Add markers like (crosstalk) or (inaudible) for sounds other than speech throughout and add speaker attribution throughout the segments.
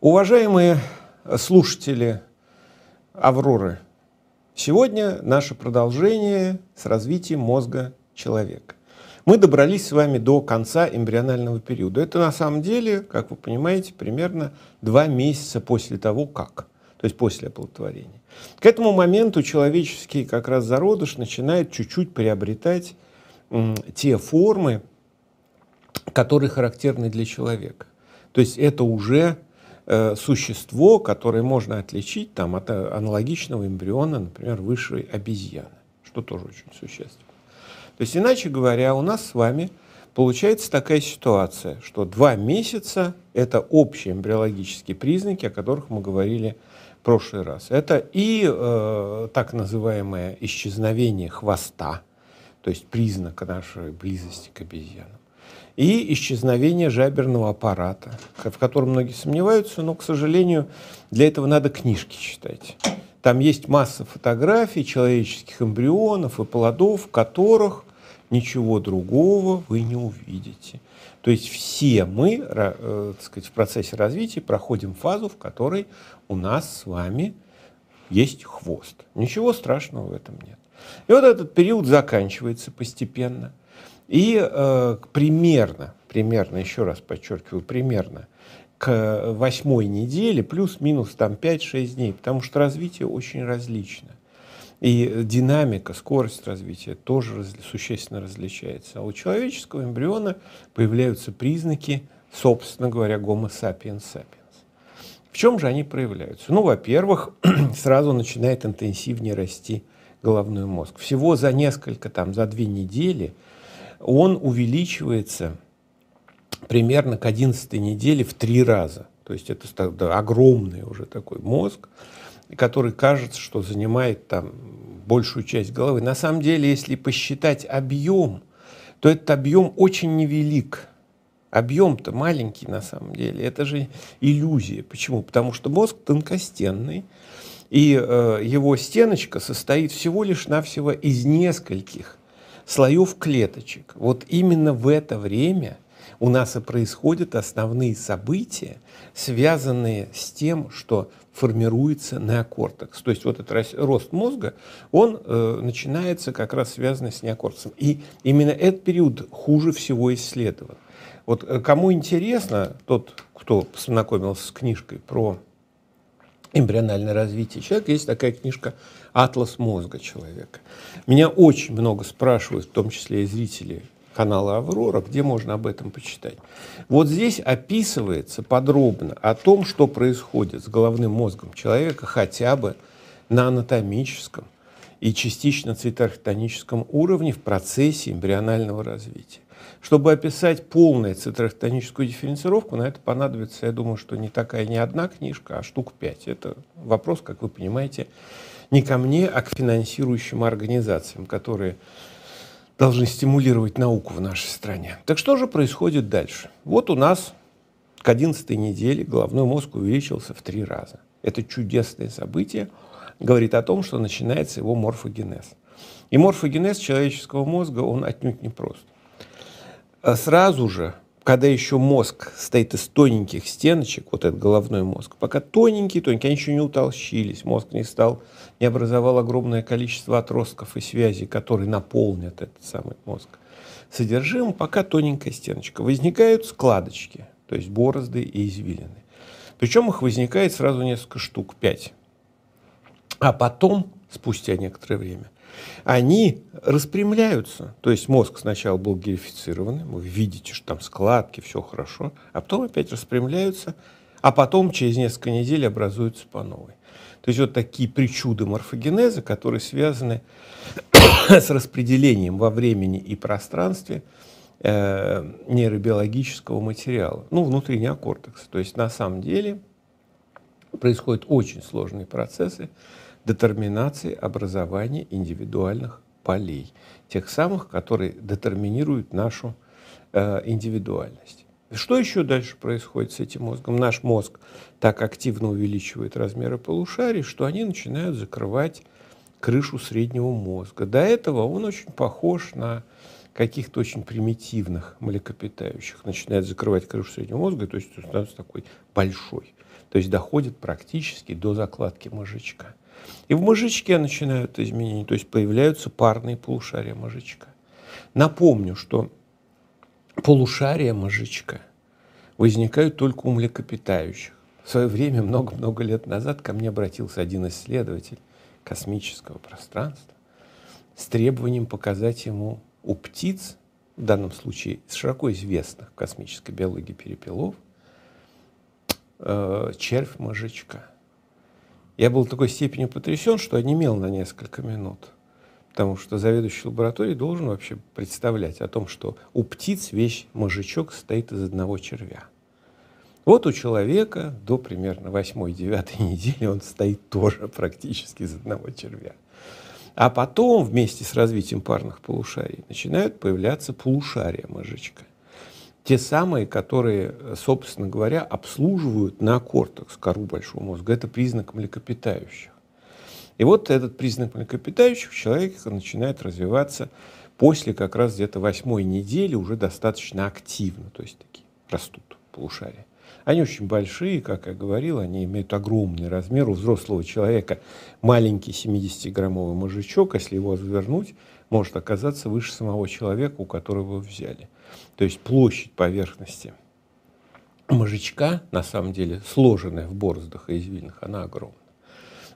Speaker 1: Уважаемые слушатели «Авроры», сегодня наше продолжение с развитием мозга человека. Мы добрались с вами до конца эмбрионального периода. Это на самом деле, как вы понимаете, примерно два месяца после того, как, то есть после оплодотворения. К этому моменту человеческий как раз зародыш начинает чуть-чуть приобретать те формы, которые характерны для человека. То есть это уже Э, существо, которое можно отличить там, от э, аналогичного эмбриона, например, высшей обезьяны, что тоже очень существенно. То есть, иначе говоря, у нас с вами получается такая ситуация, что два месяца – это общие эмбриологические признаки, о которых мы говорили в прошлый раз. Это и э, так называемое исчезновение хвоста, то есть признак нашей близости к обезьянам и исчезновение жаберного аппарата, в котором многие сомневаются, но, к сожалению, для этого надо книжки читать. Там есть масса фотографий человеческих эмбрионов и плодов, которых ничего другого вы не увидите. То есть все мы, э, так сказать, в процессе развития проходим фазу, в которой у нас с вами есть хвост. Ничего страшного в этом нет. И вот этот период заканчивается постепенно. И э, примерно, примерно, еще раз подчеркиваю, примерно к восьмой неделе плюс-минус там 5-6 дней, потому что развитие очень различно. И динамика, скорость развития тоже раз, существенно различается. А у человеческого эмбриона появляются признаки, собственно говоря, Homo sapiens sapiens. В чем же они проявляются? Ну, во-первых, (clears throat) сразу начинает интенсивнее расти головной мозг. Всего за несколько, там, за две недели – он увеличивается примерно к 11 неделе в три раза. То есть это да, огромный уже такой мозг, который кажется, что занимает там большую часть головы. На самом деле, если посчитать объем, то этот объем очень невелик. Объем-то маленький на самом деле. Это же иллюзия. Почему? Потому что мозг тонкостенный, и э, его стеночка состоит всего лишь навсего из нескольких слоев клеточек. Вот именно в это время у нас и происходят основные события, связанные с тем, что формируется неокортекс. То есть вот этот рост мозга, он э, начинается как раз связанный с неокортексом. И именно этот период хуже всего исследован. Вот э, кому интересно, тот, кто познакомился с книжкой про эмбриональное развитие человека, есть такая книжка «Атлас мозга человека». Меня очень много спрашивают, в том числе и зрители канала «Аврора», где можно об этом почитать. Вот здесь описывается подробно о том, что происходит с головным мозгом человека хотя бы на анатомическом и частично цветоархитектоническом уровне в процессе эмбрионального развития. Чтобы описать полную цитрохтоническую дифференцировку, на это понадобится, я думаю, что не такая не одна книжка, а штук пять. Это вопрос, как вы понимаете, не ко мне, а к финансирующим организациям, которые должны стимулировать науку в нашей стране. Так что же происходит дальше? Вот у нас к 11 неделе головной мозг увеличился в три раза. Это чудесное событие, говорит о том, что начинается его морфогенез. И морфогенез человеческого мозга, он отнюдь не прост. А сразу же, когда еще мозг стоит из тоненьких стеночек, вот этот головной мозг, пока тоненький, тоненький, они еще не утолщились, мозг не стал, не образовал огромное количество отростков и связей, которые наполнят этот самый мозг. Содержимым пока тоненькая стеночка. Возникают складочки, то есть борозды и извилины. Причем их возникает сразу несколько штук, пять. А потом, спустя некоторое время, они распрямляются. То есть мозг сначала был герифицированный, вы видите, что там складки, все хорошо, а потом опять распрямляются, а потом через несколько недель образуются по новой. То есть вот такие причуды морфогенеза, которые связаны (coughs) с распределением во времени и пространстве э, нейробиологического материала, ну, внутри неокортекса. То есть на самом деле происходят очень сложные процессы, детерминации образования индивидуальных полей, тех самых, которые детерминируют нашу э, индивидуальность. Что еще дальше происходит с этим мозгом? Наш мозг так активно увеличивает размеры полушарий, что они начинают закрывать крышу среднего мозга. До этого он очень похож на каких-то очень примитивных млекопитающих начинает закрывать крышу среднего мозга, то есть становится такой большой. То есть доходит практически до закладки мозжечка. И в мозжечке начинают изменения, то есть появляются парные полушария мозжечка. Напомню, что полушария мозжечка возникают только у млекопитающих. В свое время, много-много лет назад, ко мне обратился один исследователь космического пространства с требованием показать ему у птиц, в данном случае широко известных в космической биологии перепелов, э, червь мозжечка. Я был такой степени потрясен, что онемел на несколько минут, потому что заведующий лабораторией должен вообще представлять о том, что у птиц весь мозжечок состоит из одного червя. Вот у человека до примерно 8-9 (laughs) недели он стоит тоже практически из одного червя. А потом вместе с развитием парных полушарий начинают появляться полушария мозжечка. Те самые, которые, собственно говоря, обслуживают на кортекс, кору большого мозга. Это признак млекопитающих. И вот этот признак млекопитающих у человека начинает развиваться после как раз где-то восьмой недели уже достаточно активно, то есть такие растут полушария. Они очень большие, как я говорил, они имеют огромный размер. У взрослого человека маленький 70-граммовый мужичок, если его развернуть, может оказаться выше самого человека, у которого его взяли. То есть площадь поверхности мужичка, на самом деле, сложенная в бороздах и извилинах, она огромна.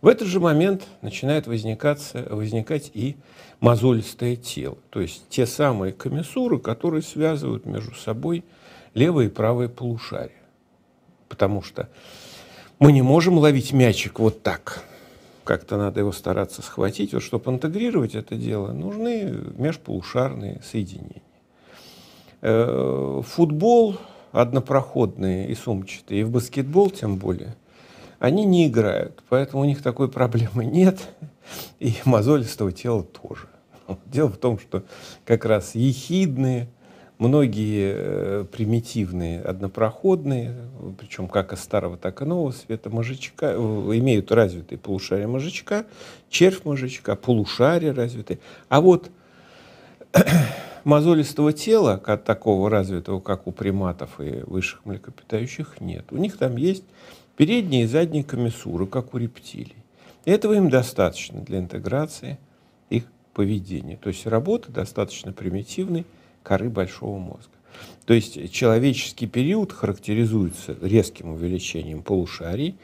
Speaker 1: В этот же момент начинает возникать и мозолистое тело, то есть те самые комиссуры, которые связывают между собой левое и правое полушарие потому что мы не можем ловить мячик вот так. Как-то надо его стараться схватить. Вот чтобы интегрировать это дело, нужны межполушарные соединения. Э, футбол однопроходные и сумчатые, и в баскетбол тем более, они не играют, поэтому у них такой проблемы (laughs) нет, и мозолистого тела тоже. Дело в том, что как раз ехидные, Многие э, примитивные однопроходные, причем как из старого, так и нового света мозжечка, э, имеют развитые полушария мозжечка, червь мозжечка, полушария развитые. А вот мозолистого тела, как такого развитого, как у приматов и высших млекопитающих, нет. У них там есть передние и задние комиссуры, как у рептилий. Этого им достаточно для интеграции их поведения. То есть работа достаточно примитивной, коры большого мозга. То есть человеческий период характеризуется резким увеличением полушарий,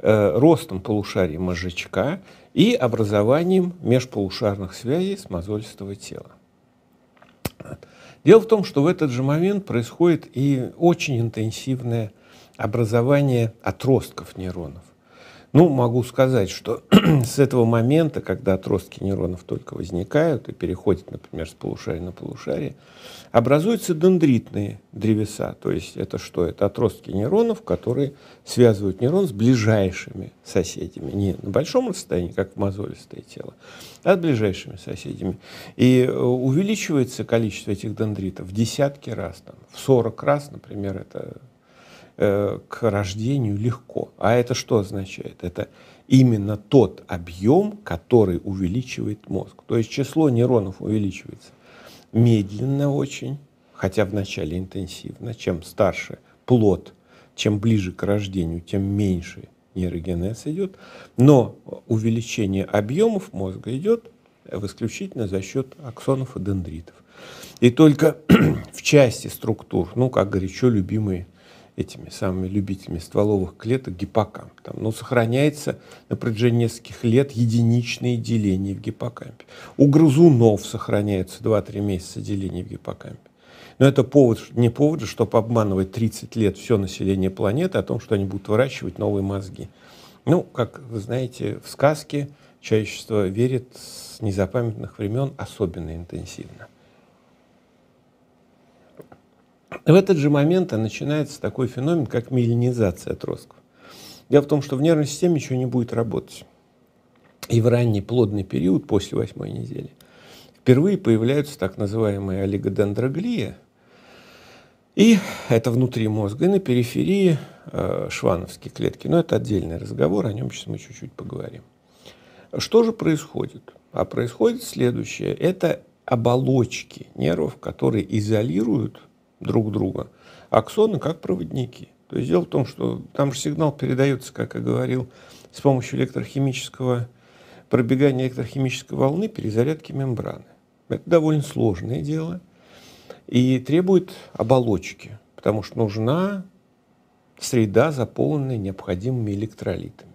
Speaker 1: э, ростом полушарий мозжечка и образованием межполушарных связей с мозолистого тела. Дело в том, что в этот же момент происходит и очень интенсивное образование отростков нейронов. Ну, могу сказать, что (clears throat) с этого момента, когда отростки нейронов только возникают и переходят, например, с полушария на полушарие, образуются дендритные древеса. То есть это что? Это отростки нейронов, которые связывают нейрон с ближайшими соседями. Не на большом расстоянии, как в мозолистое тело, а с ближайшими соседями. И э, увеличивается количество этих дендритов в десятки раз, там, в 40 раз, например, это Э, к рождению легко. А это что означает? Это именно тот объем, который увеличивает мозг. То есть число нейронов увеличивается медленно очень, хотя вначале интенсивно. Чем старше плод, чем ближе к рождению, тем меньше нейрогенез идет. Но увеличение объемов мозга идет исключительно за счет аксонов и дендритов. И только (clears throat) в части структур, ну, как горячо любимые этими самыми любителями стволовых клеток гиппокамп. Там, ну, сохраняется на протяжении нескольких лет единичные деления в гиппокампе. У грызунов сохраняется 2-3 месяца деления в гиппокампе. Но это повод, не повод, чтобы обманывать 30 лет все население планеты о том, что они будут выращивать новые мозги. Ну, как вы знаете, в сказке человечество верит с незапамятных времен особенно интенсивно. В этот же момент начинается такой феномен, как миелинизация отростков. Дело в том, что в нервной системе ничего не будет работать. И в ранний плодный период, после восьмой недели, впервые появляются так называемые олигодендроглия, и это внутри мозга, и на периферии э, швановские клетки. Но это отдельный разговор, о нем сейчас мы чуть-чуть поговорим. Что же происходит? А происходит следующее. Это оболочки нервов, которые изолируют друг друга. Аксоны как проводники. То есть дело в том, что там же сигнал передается, как я говорил, с помощью электрохимического пробегания электрохимической волны перезарядки мембраны. Это довольно сложное дело и требует оболочки, потому что нужна среда, заполненная необходимыми электролитами.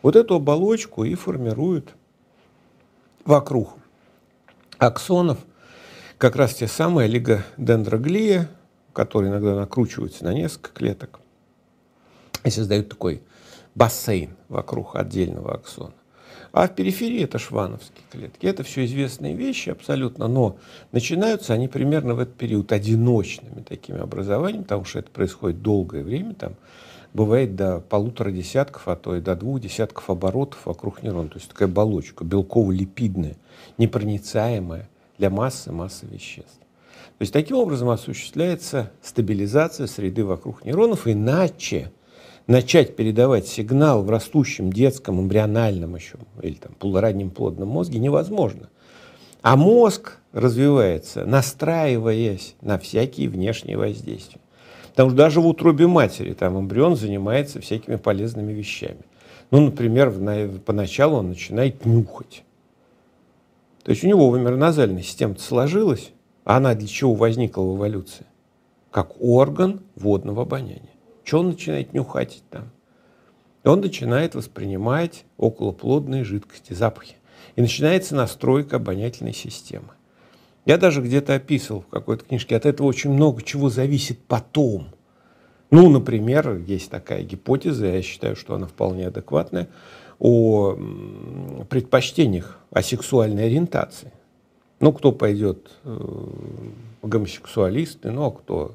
Speaker 1: Вот эту оболочку и формируют вокруг аксонов как раз те самые олигодендроглия, которые иногда накручиваются на несколько клеток и создают такой бассейн вокруг отдельного аксона. А в периферии это швановские клетки. Это все известные вещи абсолютно, но начинаются они примерно в этот период одиночными такими образованиями, потому что это происходит долгое время, там бывает до полутора десятков, а то и до двух десятков оборотов вокруг нейрона. То есть такая оболочка белково-липидная, непроницаемая для массы, массы веществ. То есть таким образом осуществляется стабилизация среды вокруг нейронов, иначе начать передавать сигнал в растущем детском, эмбриональном еще, или там полураннем плодном мозге невозможно. А мозг развивается, настраиваясь на всякие внешние воздействия. Потому что даже в утробе матери там эмбрион занимается всякими полезными вещами. Ну, например, поначалу он начинает нюхать. То есть у него вымерназальная система сложилась, она для чего возникла в эволюции? Как орган водного обоняния. Что он начинает нюхать там? Он начинает воспринимать околоплодные жидкости, запахи. И начинается настройка обонятельной системы. Я даже где-то описывал в какой-то книжке, от этого очень много чего зависит потом. Ну, например, есть такая гипотеза, я считаю, что она вполне адекватная, о предпочтениях, о сексуальной ориентации. Ну, кто пойдет э, гомосексуалисты, ну, а кто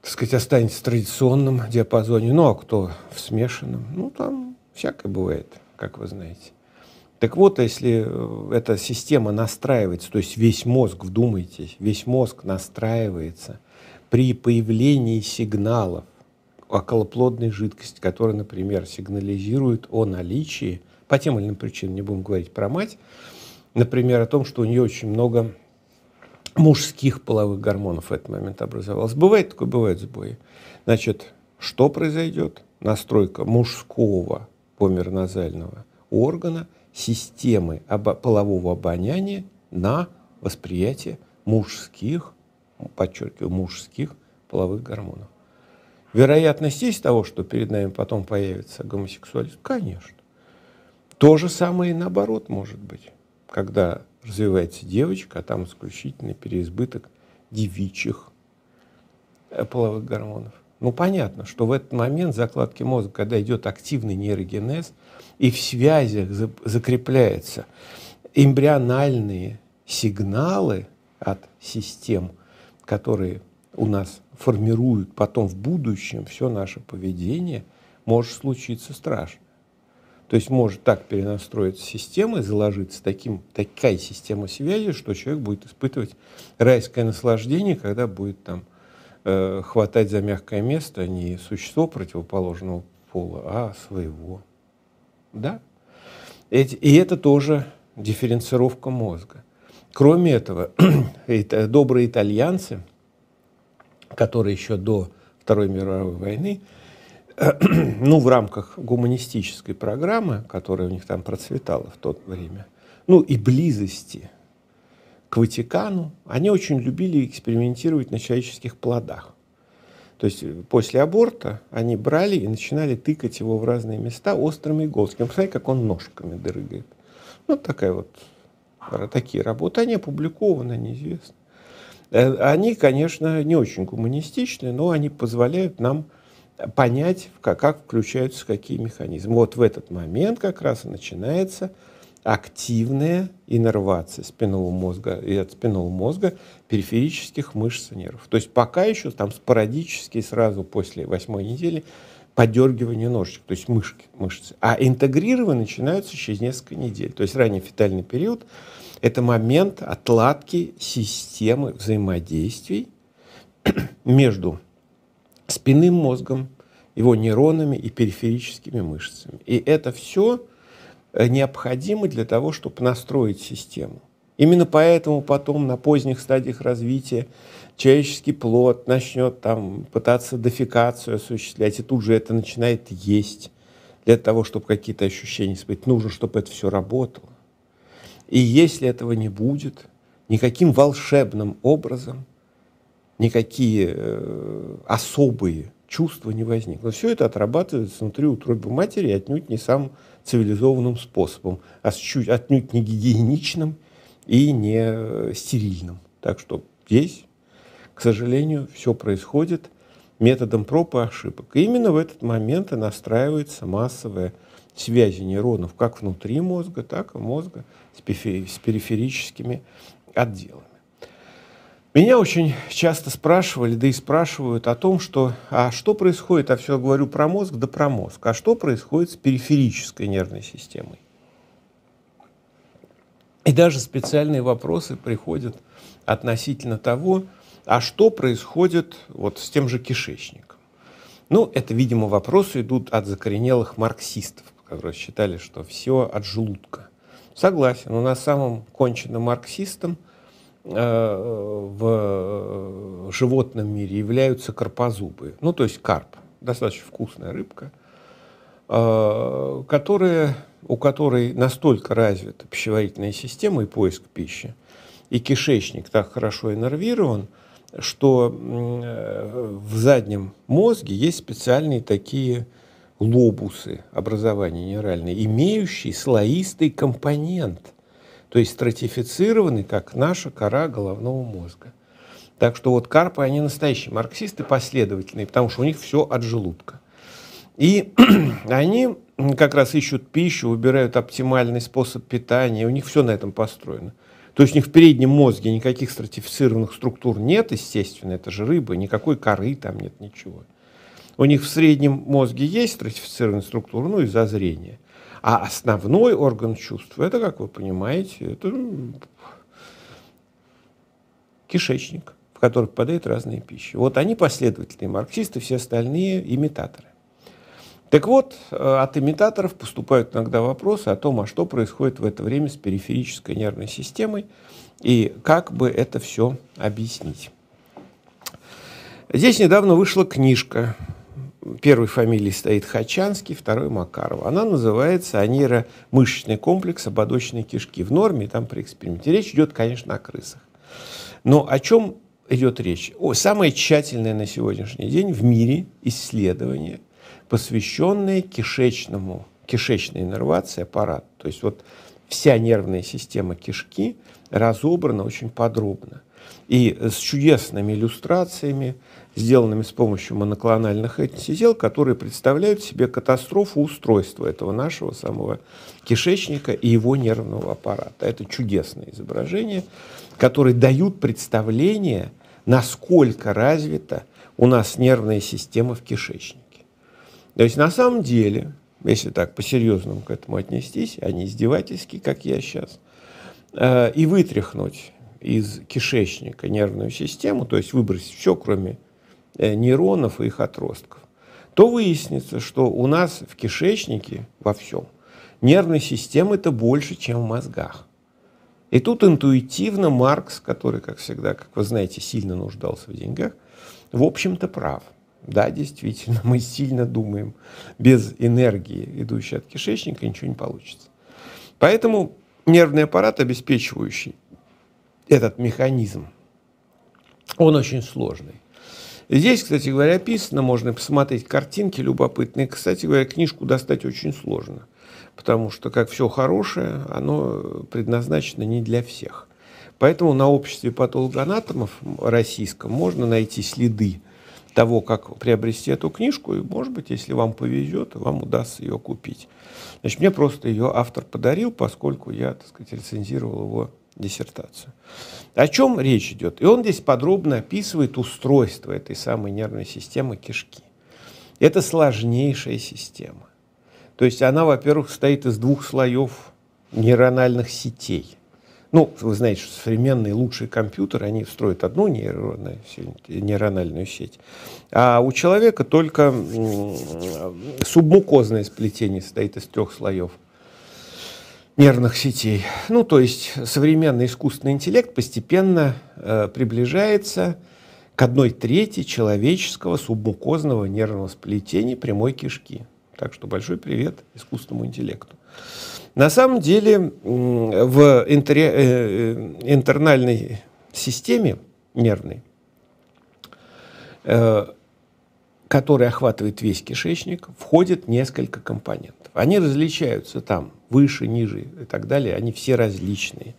Speaker 1: так сказать, останется в традиционном диапазоне, ну а кто в смешанном, ну там всякое бывает, как вы знаете. Так вот, если э, эта система настраивается, то есть весь мозг, вдумайтесь, весь мозг настраивается при появлении сигналов околоплодной жидкости, которая, например, сигнализирует о наличии, по тем или иным причинам, не будем говорить про мать, например, о том, что у нее очень много мужских половых гормонов в этот момент образовалось. Бывает такое, бывают сбои. Значит, что произойдет? Настройка мужского померназального органа, системы полового обоняния на восприятие мужских, подчеркиваю, мужских половых гормонов. Вероятность есть того, что перед нами потом появится гомосексуалист? Конечно. То же самое и наоборот может быть, когда развивается девочка, а там исключительно переизбыток девичьих э, половых гормонов. Ну, понятно, что в этот момент закладки мозга, когда идет активный нейрогенез, и в связях закрепляются эмбриональные сигналы от систем, которые у нас формируют потом в будущем все наше поведение, может случиться страшно. То есть может так перенастроиться система и заложиться таким, такая система связи, что человек будет испытывать райское наслаждение, когда будет там э, хватать за мягкое место не существо противоположного пола, а своего. Да? И это тоже дифференцировка мозга. Кроме этого, (clears throat) добрые итальянцы, которые еще до Второй мировой войны (clears throat) ну, в рамках гуманистической программы, которая у них там процветала в то время, ну, и близости к Ватикану, они очень любили экспериментировать на человеческих плодах. То есть после аборта они брали и начинали тыкать его в разные места острыми иголками. Посмотрите, как он ножками дрыгает. Ну, такая вот, такие работы. Они опубликованы, неизвестно. Э, они, конечно, не очень гуманистичные, но они позволяют нам понять, как, включаются какие механизмы. Вот в этот момент как раз и начинается активная иннервация спинного мозга и от спинного мозга периферических мышц и нервов. То есть пока еще там спорадически сразу после восьмой недели подергивание ножек, то есть мышки, мышцы. А интегрированы начинаются через несколько недель. То есть ранний фетальный период – это момент отладки системы взаимодействий (coughs) между спинным мозгом, его нейронами и периферическими мышцами. И это все э, необходимо для того, чтобы настроить систему. Именно поэтому потом на поздних стадиях развития человеческий плод начнет там пытаться дефекацию осуществлять, и тут же это начинает есть. Для того, чтобы какие-то ощущения испытать, нужно, чтобы это все работало. И если этого не будет, никаким волшебным образом никакие э, особые чувства не возникнут. Все это отрабатывается внутри утробы матери отнюдь не самым цивилизованным способом, а отнюдь не гигиеничным и не э, стерильным. Так что здесь, к сожалению, все происходит методом проб и ошибок. И именно в этот момент и настраивается массовая связи нейронов как внутри мозга, так и мозга с периферическими отделами. Меня очень часто спрашивали, да и спрашивают о том, что, а что происходит, а все говорю про мозг, да про мозг, а что происходит с периферической нервной системой? И даже специальные вопросы приходят относительно того, а что происходит вот с тем же кишечником. Ну, это, видимо, вопросы идут от закоренелых марксистов, которые считали, что все от желудка. Согласен, но на самом конченным марксистам – Э, в животном мире являются карпозубы, ну то есть карп, достаточно вкусная рыбка, э, которая, у которой настолько развита пищеварительная система и поиск пищи, и кишечник так хорошо иннервирован, что в заднем мозге есть специальные такие лобусы образования нейральные, имеющие слоистый компонент – то есть стратифицированный, как наша кора головного мозга. Так что вот карпы, они настоящие марксисты последовательные, потому что у них все от желудка. И (clears throat) они как раз ищут пищу, выбирают оптимальный способ питания, у них все на этом построено. То есть у них в переднем мозге никаких стратифицированных структур нет, естественно, это же рыба, никакой коры там нет, ничего. У них в среднем мозге есть стратифицированная структура, ну, из-за зрения. А основной орган чувств, это, как вы понимаете, это кишечник, в который попадают разные пищи. Вот они последовательные марксисты, все остальные имитаторы. Так вот, э, от имитаторов поступают иногда вопросы о том, а что происходит в это время с периферической нервной системой и как бы это все объяснить. Здесь недавно вышла книжка первой фамилии стоит Хачанский, второй Макаров. Она называется анейромышечный комплекс ободочной кишки. В норме, там при эксперименте. Речь идет, конечно, о крысах. Но о чем идет речь? О, самое тщательное на сегодняшний день в мире исследование, посвященное кишечному, кишечной иннервации аппарата. То есть вот вся нервная система кишки разобрана очень подробно. И с чудесными иллюстрациями, сделанными с помощью моноклональных антител, которые представляют себе катастрофу устройства этого нашего самого кишечника и его нервного аппарата. Это чудесные изображения, которые дают представление, насколько развита у нас нервная система в кишечнике. То есть на самом деле, если так по-серьезному к этому отнестись, а не издевательски, как я сейчас, э, и вытряхнуть из кишечника нервную систему, то есть выбросить все, кроме нейронов и их отростков, то выяснится, что у нас в кишечнике во всем нервной системы это больше, чем в мозгах. И тут интуитивно Маркс, который, как всегда, как вы знаете, сильно нуждался в деньгах, в общем-то прав. Да, действительно, (laughs) мы сильно думаем, без энергии, идущей от кишечника, ничего не получится. Поэтому нервный аппарат, обеспечивающий этот механизм, он очень сложный. Здесь, кстати говоря, описано, можно посмотреть картинки любопытные. Кстати говоря, книжку достать очень сложно, потому что, как все хорошее, оно предназначено не для всех. Поэтому на обществе патологоанатомов российском можно найти следы того, как приобрести эту книжку, и, может быть, если вам повезет, вам удастся ее купить. Значит, мне просто ее автор подарил, поскольку я, так сказать, рецензировал его диссертацию. О чем речь идет? И он здесь подробно описывает устройство этой самой нервной системы кишки. Это сложнейшая система. То есть она, во-первых, состоит из двух слоев нейрональных сетей. Ну, вы знаете, что современные лучшие компьютеры, они строят одну нейронную, нейрональную сеть, а у человека только субмукозное сплетение состоит из трех слоев нервных сетей. Ну, то есть современный искусственный интеллект постепенно э, приближается к одной трети человеческого субмукозного нервного сплетения прямой кишки. Так что большой привет искусственному интеллекту. На самом деле в интере, э, э, интернальной системе нервной, э, которая охватывает весь кишечник, входит несколько компонентов. Они различаются там выше, ниже и так далее, они все различные.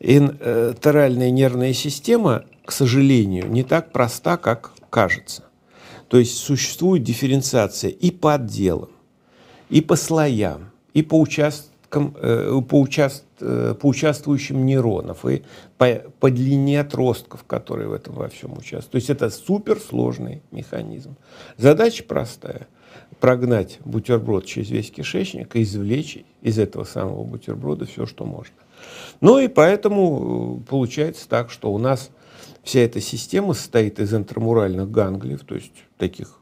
Speaker 1: Интеральная нервная система, к сожалению, не так проста, как кажется. То есть существует дифференциация и по отделам, и по слоям, и по участкам Э, по, участ, э, по участвующим нейронов и по, по длине отростков, которые в этом во всем участвуют. То есть это суперсложный механизм. Задача простая – прогнать бутерброд через весь кишечник и извлечь из этого самого бутерброда все, что можно. Ну и поэтому э, получается так, что у нас вся эта система состоит из интрамуральных ганглиев, то есть таких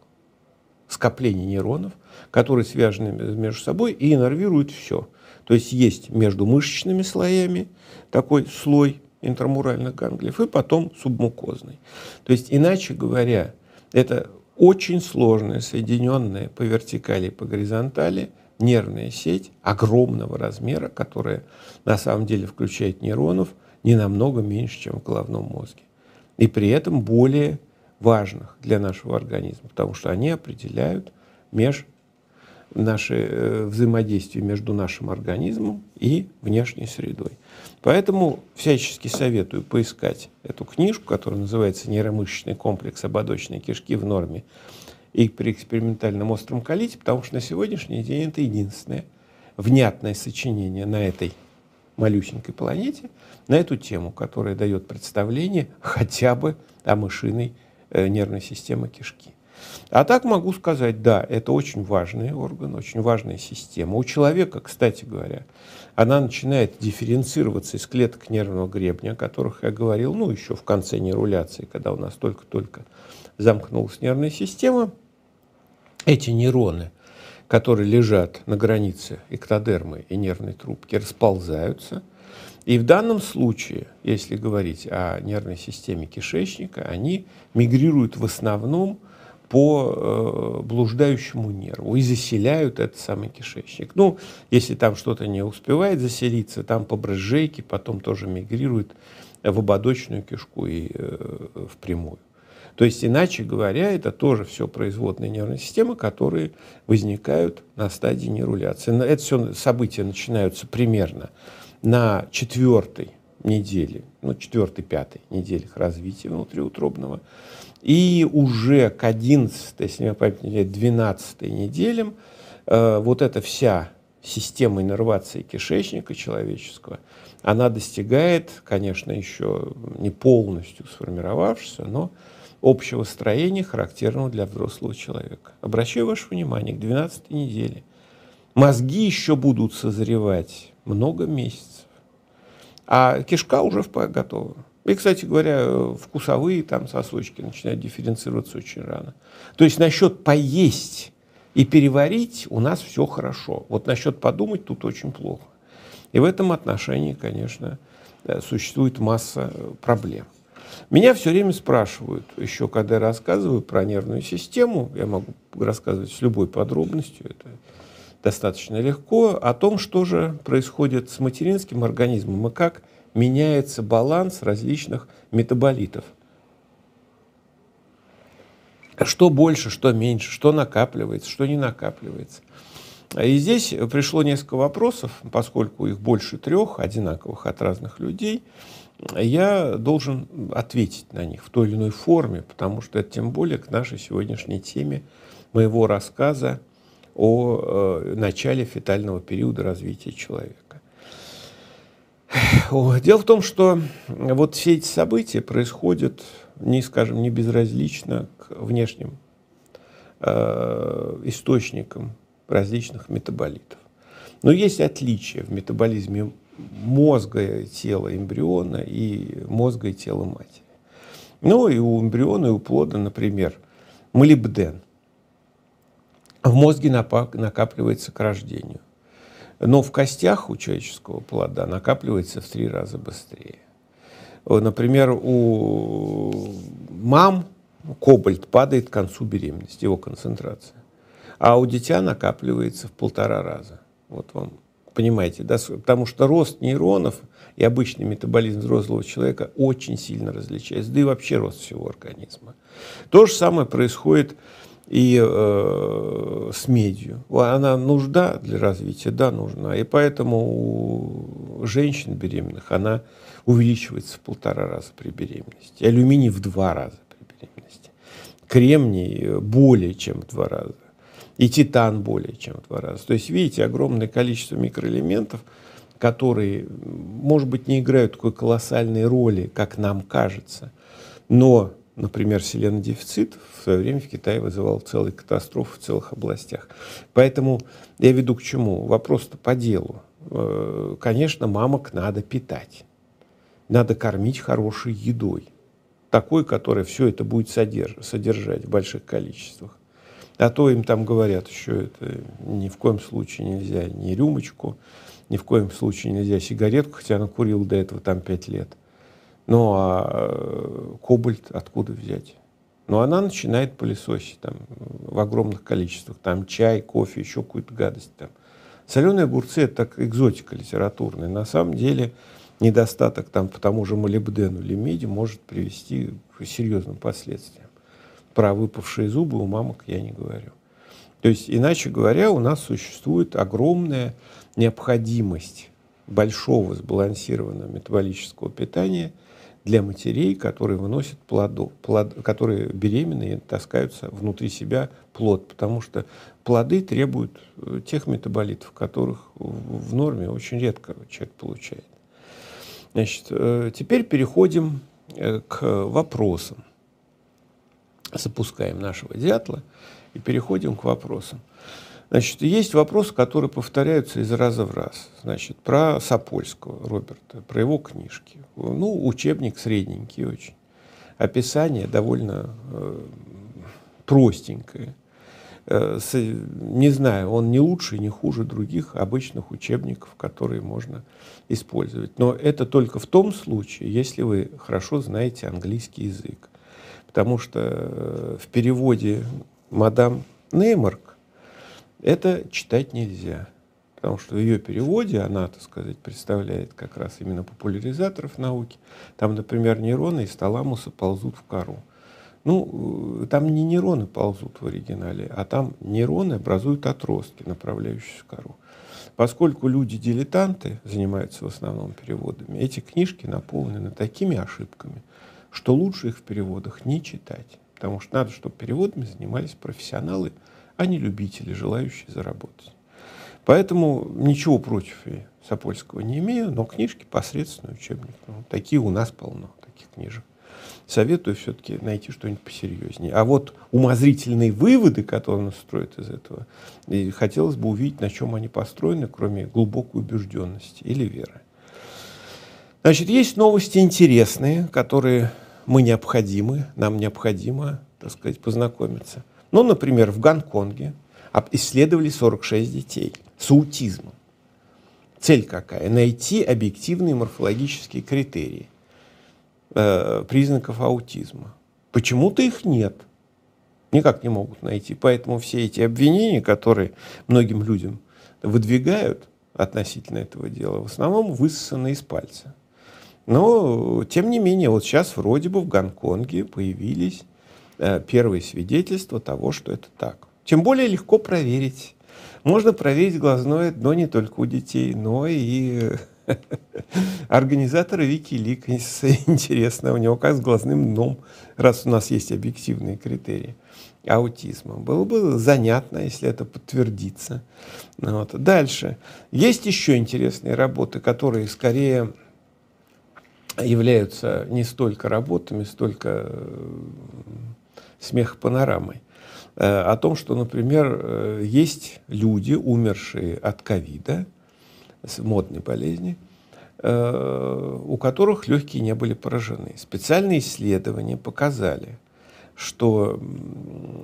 Speaker 1: скоплений нейронов, которые связаны между собой и иннервируют все – то есть есть между мышечными слоями такой слой интрамуральных ганглиев и потом субмукозный. То есть, иначе говоря, это очень сложная, соединенная по вертикали и по горизонтали нервная сеть огромного размера, которая на самом деле включает нейронов не намного меньше, чем в головном мозге. И при этом более важных для нашего организма, потому что они определяют меж наше э, взаимодействие между нашим организмом и внешней средой. Поэтому всячески советую поискать эту книжку, которая называется «Нейромышечный комплекс ободочной кишки в норме и при экспериментальном остром колите», потому что на сегодняшний день это единственное внятное сочинение на этой малюсенькой планете на эту тему, которая дает представление хотя бы о мышиной э, нервной системе кишки. А так могу сказать, да, это очень важный орган, очень важная система. У человека, кстати говоря, она начинает дифференцироваться из клеток нервного гребня, о которых я говорил, ну, еще в конце нейруляции, когда у нас только-только замкнулась нервная система. Эти нейроны, которые лежат на границе эктодермы и нервной трубки, расползаются. И в данном случае, если говорить о нервной системе кишечника, они мигрируют в основном по э, блуждающему нерву и заселяют этот самый кишечник. Ну, если там что-то не успевает заселиться, там по брызжейке потом тоже мигрирует в ободочную кишку и э, в прямую. То есть, иначе говоря, это тоже все производные нервные системы, которые возникают на стадии неруляции. Это все события начинаются примерно на четвертой неделе, ну, четвертой, пятой неделях развития внутриутробного. И уже к 11, если мне память не 12 неделям э, вот эта вся система иннервации кишечника человеческого, она достигает, конечно, еще не полностью сформировавшегося, но общего строения, характерного для взрослого человека. Обращаю ваше внимание, к 12 неделе мозги еще будут созревать много месяцев, а кишка уже готова. И, кстати говоря, вкусовые там сосочки начинают дифференцироваться очень рано. То есть насчет поесть и переварить у нас все хорошо. Вот насчет подумать тут очень плохо. И в этом отношении, конечно, э, существует масса э, проблем. Меня все время спрашивают, еще когда я рассказываю про нервную систему, я могу рассказывать с любой подробностью, это достаточно легко, о том, что же происходит с материнским организмом и как меняется баланс различных метаболитов. Что больше, что меньше, что накапливается, что не накапливается. И здесь пришло несколько вопросов, поскольку их больше трех, одинаковых от разных людей, я должен ответить на них в той или иной форме, потому что это тем более к нашей сегодняшней теме моего рассказа о э, начале фетального периода развития человека. Дело в том, что вот все эти события происходят, не скажем, не безразлично к внешним э, источникам различных метаболитов. Но есть отличия в метаболизме мозга и тела эмбриона и мозга и тела матери. Ну и у эмбриона и у плода, например, молибден в мозге накапливается к рождению. Но в костях у человеческого плода накапливается в три раза быстрее. Например, у мам кобальт падает к концу беременности, его концентрация. А у дитя накапливается в полтора раза. Вот вам понимаете, да? потому что рост нейронов и обычный метаболизм взрослого человека очень сильно различается, да и вообще рост всего организма. То же самое происходит и э, с медью. Она нужда для развития, да, нужна. И поэтому у женщин беременных она увеличивается в полтора раза при беременности. Алюминий в два раза при беременности. Кремний более чем в два раза. И титан более чем в два раза. То есть, видите, огромное количество микроэлементов, которые, может быть, не играют такой колоссальной роли, как нам кажется, но например, селенодефицит в свое время в Китае вызывал целые катастрофы в целых областях. Поэтому я веду к чему? Вопрос-то по делу. Э, конечно, мамок надо питать. Надо кормить хорошей едой. Такой, которая все это будет содержать в больших количествах. А то им там говорят, еще это ни в коем случае нельзя ни рюмочку, ни в коем случае нельзя сигаретку, хотя она курила до этого там пять лет. Ну а э, кобальт откуда взять? Но она начинает пылесосить там, в огромных количествах. Там чай, кофе, еще какую-то гадость. Там. Соленые огурцы – это так экзотика литературная. На самом деле недостаток там, по тому же молибдену или меди может привести к серьезным последствиям. Про выпавшие зубы у мамок я не говорю. То есть, иначе говоря, у нас существует огромная необходимость большого сбалансированного метаболического питания – для матерей, которые выносят плоду, плод, которые беременные таскаются внутри себя плод, потому что плоды требуют э, тех метаболитов, которых в норме очень редко человек получает. Значит, э, теперь переходим э, к вопросам. Запускаем нашего дятла и переходим к вопросам. Значит, есть вопросы, которые повторяются из раза в раз. Значит, про Сапольского Роберта, про его книжки. Ну, учебник средненький очень. Описание довольно э, простенькое. Э, с, не знаю, он не лучше не хуже других обычных учебников, которые можно использовать. Но это только в том случае, если вы хорошо знаете английский язык. Потому что э, в переводе мадам Неймарк это читать нельзя, потому что в ее переводе она, так сказать, представляет как раз именно популяризаторов науки. Там, например, нейроны из таламуса ползут в кору. Ну, там не нейроны ползут в оригинале, а там нейроны образуют отростки, направляющиеся в кору. Поскольку люди-дилетанты занимаются в основном переводами, эти книжки наполнены такими ошибками, что лучше их в переводах не читать. Потому что надо, чтобы переводами занимались профессионалы – а не любители, желающие заработать. Поэтому ничего против и Сапольского не имею, но книжки посредственный учебник. Ну, такие у нас полно, таких книжек. Советую все-таки найти что-нибудь посерьезнее. А вот умозрительные выводы, которые он строит из этого, и хотелось бы увидеть, на чем они построены, кроме глубокой убежденности или веры. Значит, есть новости интересные, которые мы необходимы, нам необходимо, так сказать, познакомиться. Ну, например, в Гонконге исследовали 46 детей с аутизмом. Цель какая? Найти объективные морфологические критерии э, признаков аутизма. Почему-то их нет. Никак не могут найти. Поэтому все эти обвинения, которые многим людям выдвигают относительно этого дела, в основном высосаны из пальца. Но, тем не менее, вот сейчас вроде бы в Гонконге появились первые свидетельства того, что это так. Тем более легко проверить. Можно проверить глазное дно не только у детей, но и (laughs) организаторы Wikileaks. Интересно, у него как с глазным дном, раз у нас есть объективные критерии аутизма. Было бы занятно, если это подтвердится. Вот. Дальше. Есть еще интересные работы, которые скорее являются не столько работами, столько смех панорамой, э, о том, что, например, э, есть люди, умершие от ковида, модной болезни, э, у которых легкие не были поражены. Специальные исследования показали, что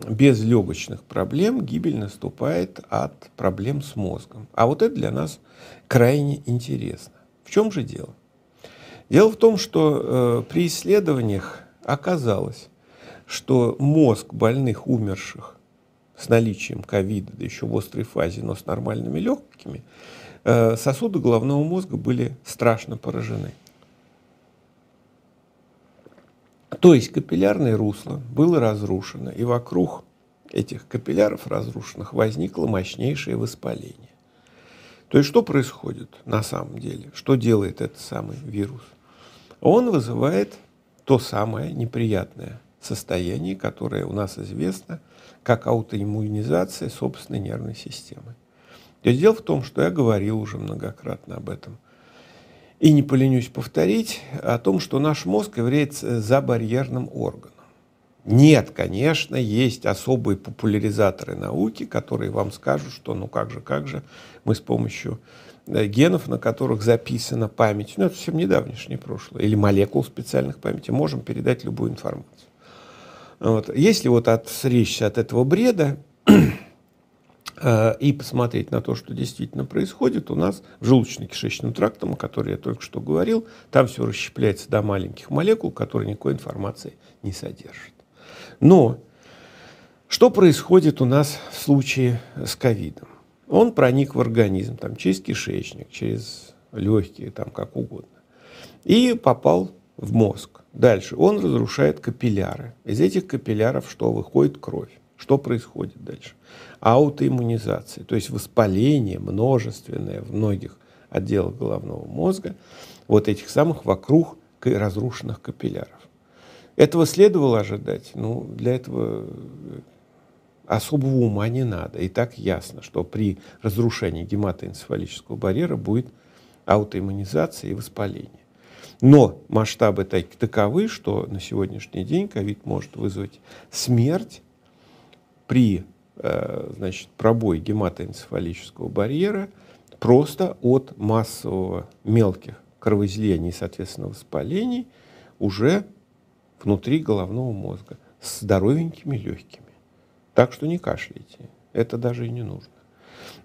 Speaker 1: без легочных проблем гибель наступает от проблем с мозгом. А вот это для нас крайне интересно. В чем же дело? Дело в том, что при исследованиях оказалось, что мозг больных, умерших с наличием ковида, да еще в острой фазе, но с нормальными легкими, э, сосуды головного мозга были страшно поражены. То есть капиллярное русло было разрушено, и вокруг этих капилляров разрушенных возникло мощнейшее воспаление. То есть что происходит на самом деле? Что делает этот самый вирус? Он вызывает то самое неприятное состояние, которое у нас известно как аутоиммунизация собственной нервной системы. То есть дело в том, что я говорил уже многократно об этом – и не поленюсь повторить о том, что наш мозг является забарьерным органом. Нет, конечно, есть особые популяризаторы науки, которые вам скажут, что ну как же, как же, мы с помощью э, генов, на которых записана память, ну это совсем недавнешнее прошлое, или молекул специальных памяти, можем передать любую информацию. Вот. Если вот отречься от этого бреда, Э, и посмотреть на то, что действительно происходит, у нас в желудочно-кишечном тракте, о котором я только что говорил, там все расщепляется до маленьких молекул, которые никакой информации не содержат. Но что происходит у нас в случае с ковидом? Он проник в организм там, через кишечник, через легкие, там, как угодно, и попал в мозг. Дальше он разрушает капилляры. Из этих капилляров что выходит? Кровь. Что происходит дальше? Аутоиммунизация, то есть воспаление множественное в многих отделах головного мозга, вот этих самых вокруг разрушенных капилляров. Этого следовало ожидать. Ну, для этого э, особого ума не надо. И так ясно, что при разрушении гематоэнцефалического барьера будет аутоиммунизация и воспаление. Но масштабы таковы, что на сегодняшний день ковид может вызвать смерть при э, значит, пробое гематоэнцефалического барьера просто от массового мелких кровоизлияний и, соответственно, воспалений уже внутри головного мозга с здоровенькими легкими. Так что не кашляйте. Это даже и не нужно.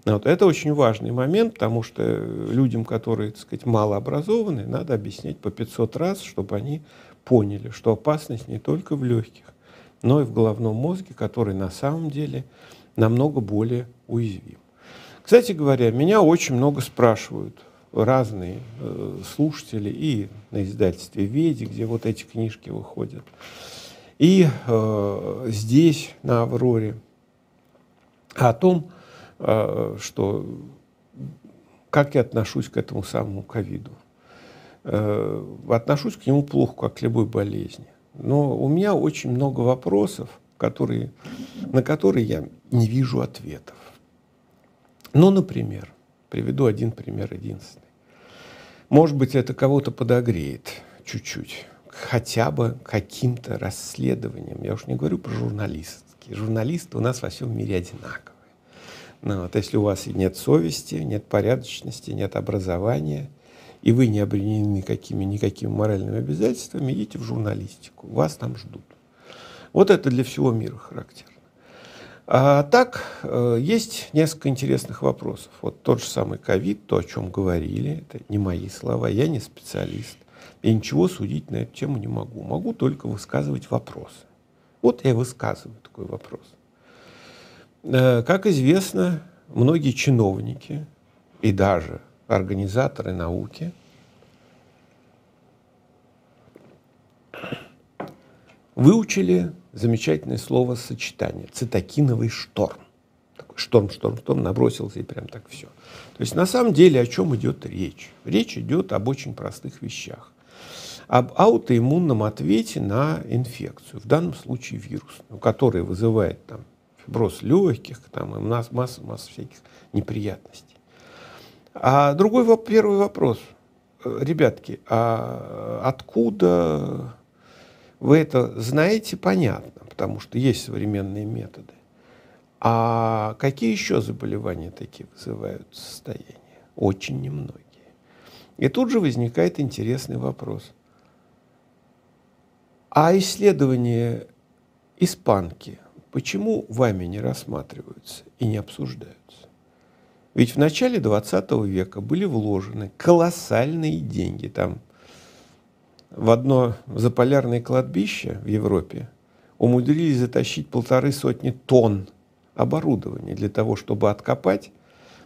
Speaker 1: Вот. Это очень важный момент, потому что людям, которые, так сказать, малообразованные, надо объяснять по 500 раз, чтобы они поняли, что опасность не только в легких, но и в головном мозге, который на самом деле намного более уязвим. Кстати говоря, меня очень много спрашивают разные э, слушатели и на издательстве «Веди», где вот эти книжки выходят, и э, здесь, на «Авроре», о том, э, что как я отношусь к этому самому ковиду. Э, отношусь к нему плохо, как к любой болезни. Но у меня очень много вопросов, которые, на которые я не вижу ответов. Ну, например, приведу один пример единственный. Может быть, это кого-то подогреет чуть-чуть, хотя бы каким-то расследованием. Я уж не говорю про журналистские. Журналисты у нас во всем мире одинаковые. Ну, вот, если у вас нет совести, нет порядочности, нет образования – и вы не обременены никакими, никакими моральными обязательствами, идите в журналистику, вас там ждут. Вот это для всего мира характерно. А так, э, есть несколько интересных вопросов. Вот тот же самый ковид, то, о чем говорили, это не мои слова, я не специалист. Я ничего судить на эту тему не могу. Могу только высказывать вопросы. Вот я высказываю такой вопрос. Э, как известно, многие чиновники и даже организаторы науки выучили замечательное слово сочетание цитокиновый шторм. Такой шторм, шторм, шторм набросился и прям так все. То есть на самом деле о чем идет речь? Речь идет об очень простых вещах. Об аутоиммунном ответе на инфекцию, в данном случае вирус, который вызывает там, фиброз легких, там, и масса, масса, масса всяких неприятностей. А другой первый вопрос. Ребятки, а откуда вы это знаете, понятно, потому что есть современные методы. А какие еще заболевания такие вызывают состояние? Очень немногие. И тут же возникает интересный вопрос. А исследования испанки почему вами не рассматриваются и не обсуждаются? Ведь в начале 20 века были вложены колоссальные деньги. Там в одно заполярное кладбище в Европе умудрились затащить полторы сотни тонн оборудования для того, чтобы откопать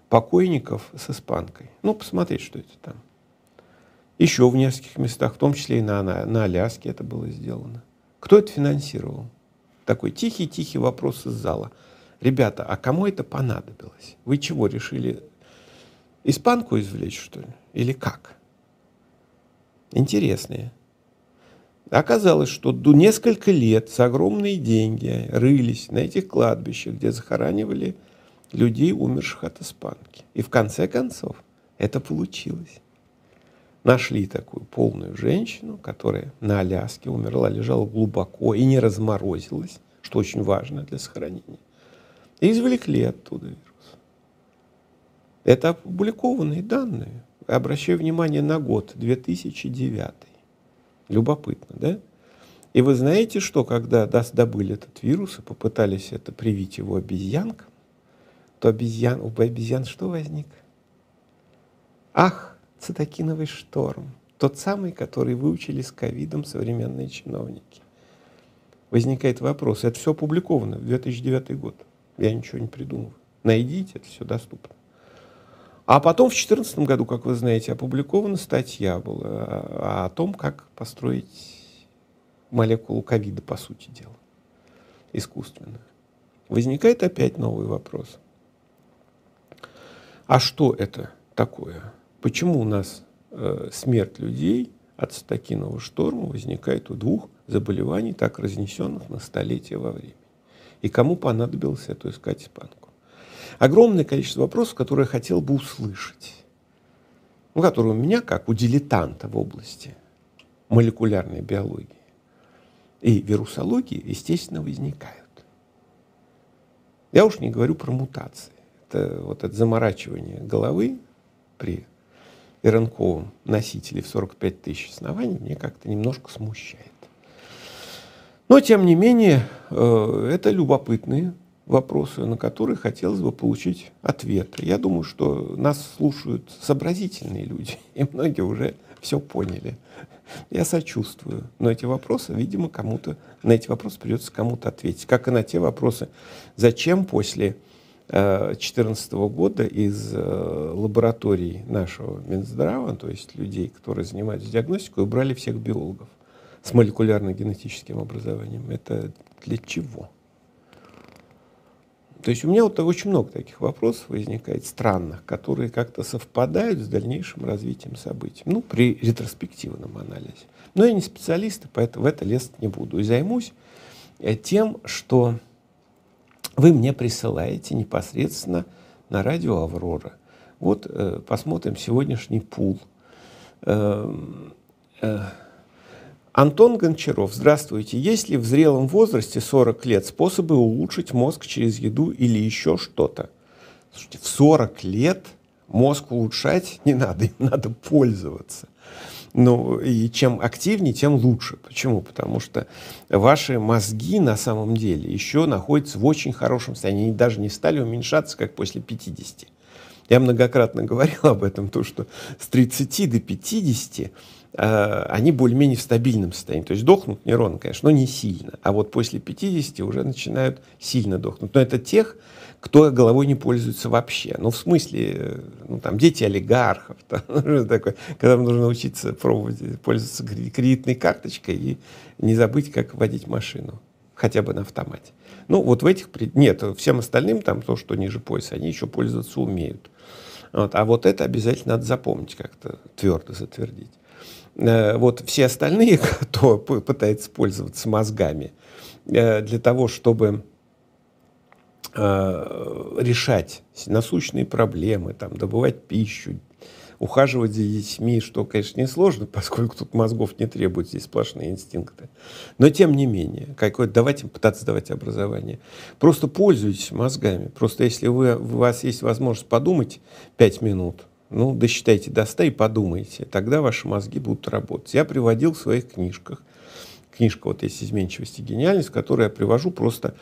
Speaker 1: покойников с испанкой. Ну, посмотреть, что это там. Еще в нескольких местах, в том числе и на, на, на Аляске это было сделано. Кто это финансировал? Такой тихий-тихий вопрос из зала. Ребята, а кому это понадобилось? Вы чего, решили испанку извлечь, что ли? Или как? Интересные. Оказалось, что до несколько лет с огромные деньги рылись на этих кладбищах, где захоранивали людей, умерших от испанки. И в конце концов это получилось. Нашли такую полную женщину, которая на Аляске умерла, лежала глубоко и не разморозилась, что очень важно для сохранения. И извлекли оттуда вирус. Это опубликованные данные. Обращаю внимание на год, 2009. Любопытно, да? И вы знаете, что когда добыли этот вирус и попытались это привить его обезьянкам, то обезьян, у обезьян что возник? Ах, цитокиновый шторм. Тот самый, который выучили с ковидом современные чиновники. Возникает вопрос, это все опубликовано в 2009 год. Я ничего не придумываю. Найдите, это все доступно. А потом в 2014 году, как вы знаете, опубликована статья была о том, как построить молекулу ковида, по сути дела, искусственно. Возникает опять новый вопрос. А что это такое? Почему у нас э, смерть людей от стакинового шторма возникает у двух заболеваний, так разнесенных на столетия во времени? И кому понадобилось это искать испанку? огромное количество вопросов, которые я хотел бы услышать. Ну, которые у меня, как у дилетанта в области молекулярной биологии и вирусологии, естественно, возникают. Я уж не говорю про мутации. Это вот это заморачивание головы при РНКовом носителе в 45 тысяч оснований мне как-то немножко смущает. Но, тем не менее, э, это любопытные вопросы, на которые хотелось бы получить ответы. Я думаю, что нас слушают сообразительные люди, (laughs) и многие уже все поняли. Я сочувствую. Но эти вопросы, видимо, кому-то, на эти вопросы придется кому-то ответить. Как и на те вопросы, зачем после 2014 э, года из э, лабораторий нашего Минздрава, то есть людей, которые занимаются диагностикой, убрали всех биологов с молекулярно-генетическим образованием. Это для чего? То есть у меня вот очень много таких вопросов возникает странных, которые как-то совпадают с дальнейшим развитием событий. Ну, при ретроспективном анализе. Но я не специалист, поэтому в это лезть не буду. И займусь э, тем, что вы мне присылаете непосредственно на радио «Аврора». Вот э, посмотрим сегодняшний пул. Э, э, Антон Гончаров, здравствуйте. Есть ли в зрелом возрасте 40 лет способы улучшить мозг через еду или еще что-то? Слушайте, в 40 лет мозг улучшать не надо, им надо пользоваться. Ну, и чем активнее, тем лучше. Почему? Потому что ваши мозги на самом деле еще находятся в очень хорошем состоянии. Они даже не стали уменьшаться, как после 50. Я многократно (laughs) говорил об этом, то, что с 30 до 50 Э, они более-менее в стабильном состоянии. То есть дохнут нейроны, конечно, но не сильно. А вот после 50 уже начинают сильно дохнуть. Но это тех, кто головой не пользуется вообще. Ну, в смысле, э, ну, там, дети олигархов, (laughs) там, такое, когда нужно учиться пробовать пользоваться кредитной карточкой и не забыть, как водить машину, хотя бы на автомате. Ну, вот в этих... Нет, всем остальным, там, то, что ниже пояса, они еще пользоваться умеют. Вот. А вот это обязательно надо запомнить как-то, твердо затвердить. Э, вот все остальные, (laughs) кто пытается пользоваться мозгами э, для того, чтобы решать насущные проблемы, там, добывать пищу, ухаживать за детьми, что, конечно, несложно, (laughs) поскольку тут мозгов не требуют, здесь сплошные инстинкты. Но, тем не менее, какое давайте пытаться давать образование. Просто пользуйтесь мозгами. Просто если вы, у вас есть возможность подумать пять минут, ну, досчитайте до 100 и подумайте. Тогда ваши мозги будут работать. Я приводил в своих книжках книжка вот есть «Изменчивость и гениальность», в я привожу просто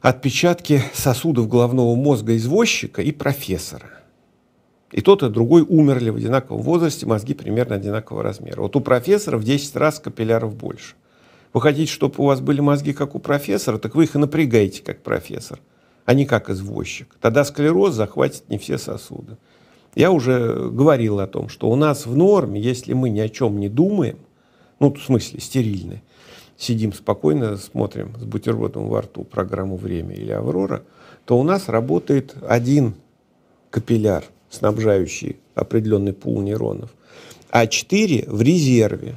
Speaker 1: отпечатки сосудов головного мозга извозчика и профессора. И тот, и другой умерли в одинаковом возрасте, мозги примерно одинакового размера. Вот у профессора в 10 раз капилляров больше. Вы хотите, чтобы у вас были мозги, как у профессора, так вы их и напрягаете, как профессор, а не как извозчик. Тогда склероз захватит не все сосуды. Я уже говорил о том, что у нас в норме, если мы ни о чем не думаем, ну, в смысле, стерильны, сидим спокойно, смотрим с бутербродом во рту программу «Время» или «Аврора», то у нас работает один капилляр, снабжающий определенный пул нейронов, а четыре в резерве.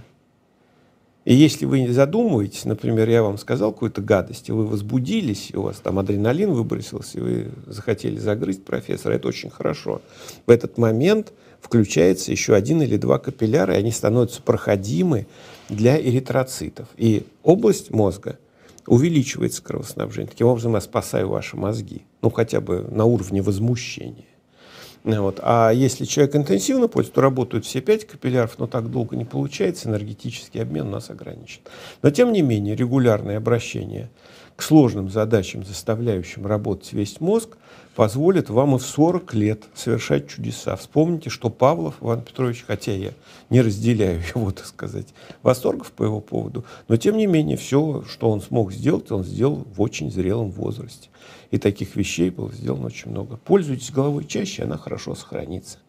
Speaker 1: И если вы не задумываетесь, например, я вам сказал какую-то гадость, и вы возбудились, и у вас там адреналин выбросился, и вы захотели загрызть профессора, это очень хорошо. В этот момент включается еще один или два капилляра, и они становятся проходимы для эритроцитов. И область мозга увеличивается кровоснабжение. Таким образом, я спасаю ваши мозги, ну хотя бы на уровне возмущения. Вот. А если человек интенсивно пользуется, то работают все пять капилляров, но так долго не получается, энергетический обмен у нас ограничен. Но тем не менее, регулярное обращение к сложным задачам, заставляющим работать весь мозг, позволит вам и в 40 лет совершать чудеса. Вспомните, что Павлов Иван Петрович, хотя я не разделяю (laughs) его, так сказать, восторгов по его поводу, но тем не менее все, что он смог сделать, он сделал в очень зрелом возрасте. И таких вещей было сделано очень много. Пользуйтесь головой чаще, она хорошо сохранится.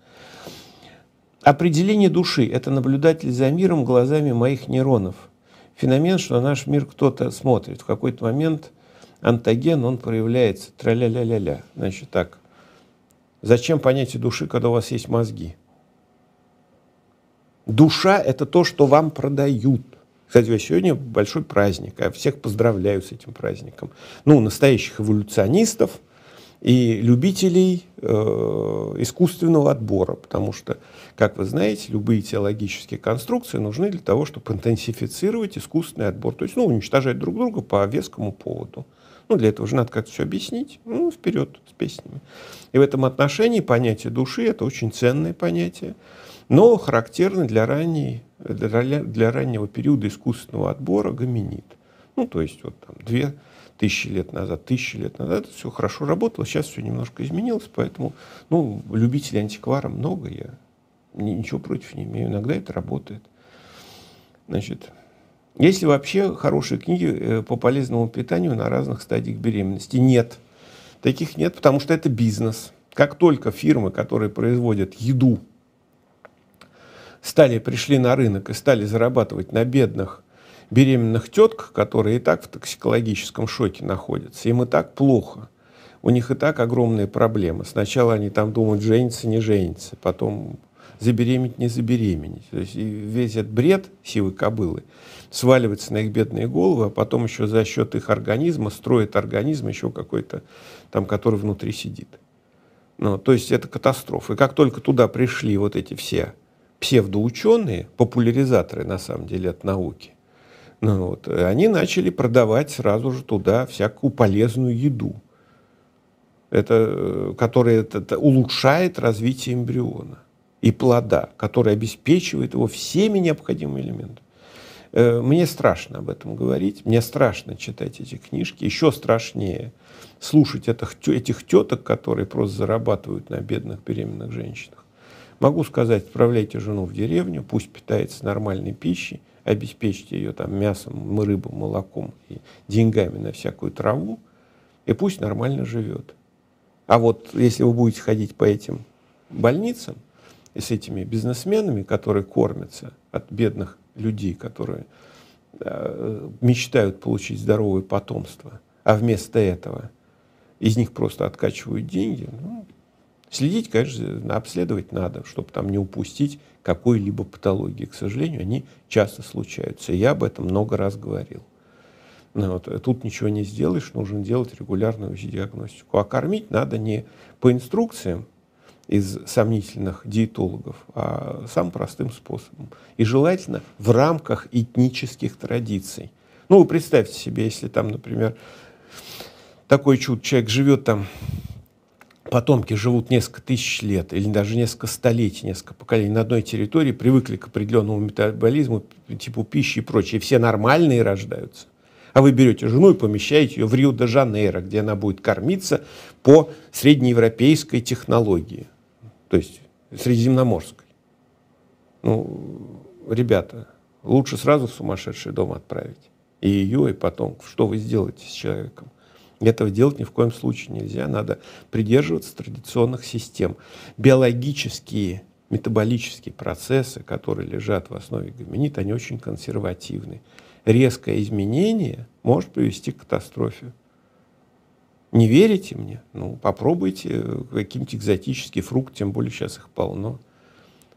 Speaker 1: Определение души – это наблюдатель за миром глазами моих нейронов. Феномен, что на наш мир кто-то смотрит. В какой-то момент антоген, он проявляется. Тра-ля-ля-ля-ля. Значит, так. Зачем понятие души, когда у вас есть мозги? Душа – это то, что вам продают – кстати, сегодня большой праздник. Я всех поздравляю с этим праздником. Ну, настоящих эволюционистов и любителей э, искусственного отбора, потому что, как вы знаете, любые теологические конструкции нужны для того, чтобы интенсифицировать искусственный отбор, то есть ну, уничтожать друг друга по вескому поводу. Ну, для этого же надо как-то все объяснить. Ну, вперед с песнями. И в этом отношении понятие души – это очень ценное понятие, но характерно для ранней для, для раннего периода искусственного отбора гоминид. Ну, то есть вот там две тысячи лет назад, тысячи лет назад это все хорошо работало, сейчас все немножко изменилось, поэтому, ну, любителей антиквара много, я ничего против не имею, иногда это работает. Значит, есть ли вообще хорошие книги э, по полезному питанию на разных стадиях беременности? Нет. Таких нет, потому что это бизнес. Как только фирмы, которые производят еду стали, пришли на рынок и стали зарабатывать на бедных беременных тетках, которые и так в токсикологическом шоке находятся, им и так плохо. У них и так огромные проблемы. Сначала они там думают, жениться, не жениться, потом забеременеть, не забеременеть. То есть весь этот бред силы кобылы сваливается на их бедные головы, а потом еще за счет их организма строит организм еще какой-то там, который внутри сидит. Ну, то есть это катастрофа. И как только туда пришли вот эти все псевдоученые, популяризаторы на самом деле от науки, ну, вот, они начали продавать сразу же туда всякую полезную еду, это, э, которая это, это улучшает развитие эмбриона и плода, который обеспечивает его всеми необходимыми элементами. Э, мне страшно об этом говорить, мне страшно читать эти книжки, еще страшнее слушать этих, этих теток, которые просто зарабатывают на бедных беременных женщинах. Могу сказать, отправляйте жену в деревню, пусть питается нормальной пищей, обеспечьте ее там мясом, рыбой, молоком и деньгами на всякую траву, и пусть нормально живет. А вот если вы будете ходить по этим больницам и с этими бизнесменами, которые кормятся от бедных людей, которые э, мечтают получить здоровое потомство, а вместо этого из них просто откачивают деньги, ну, Следить, конечно, обследовать надо, чтобы там не упустить какой-либо патологии. К сожалению, они часто случаются. Я об этом много раз говорил. Ну, вот, тут ничего не сделаешь, нужно делать регулярную диагностику. А кормить надо не по инструкциям из сомнительных диетологов, а самым простым способом. И желательно в рамках этнических традиций. Ну, вы представьте себе, если там, например, такой чуд человек живет там потомки живут несколько тысяч лет или даже несколько столетий, несколько поколений на одной территории, привыкли к определенному метаболизму, типу пищи и прочее, все нормальные рождаются. А вы берете жену и помещаете ее в Рио-де-Жанейро, где она будет кормиться по среднеевропейской технологии, то есть средиземноморской. Ну, ребята, лучше сразу в сумасшедший дом отправить. И ее, и потом. Что вы сделаете с человеком? Этого делать ни в коем случае нельзя. Надо придерживаться традиционных систем. Биологические, метаболические процессы, которые лежат в основе гоминид, они очень консервативны. Резкое изменение может привести к катастрофе. Не верите мне? Ну, попробуйте какие-нибудь экзотические фрукты, тем более сейчас их полно.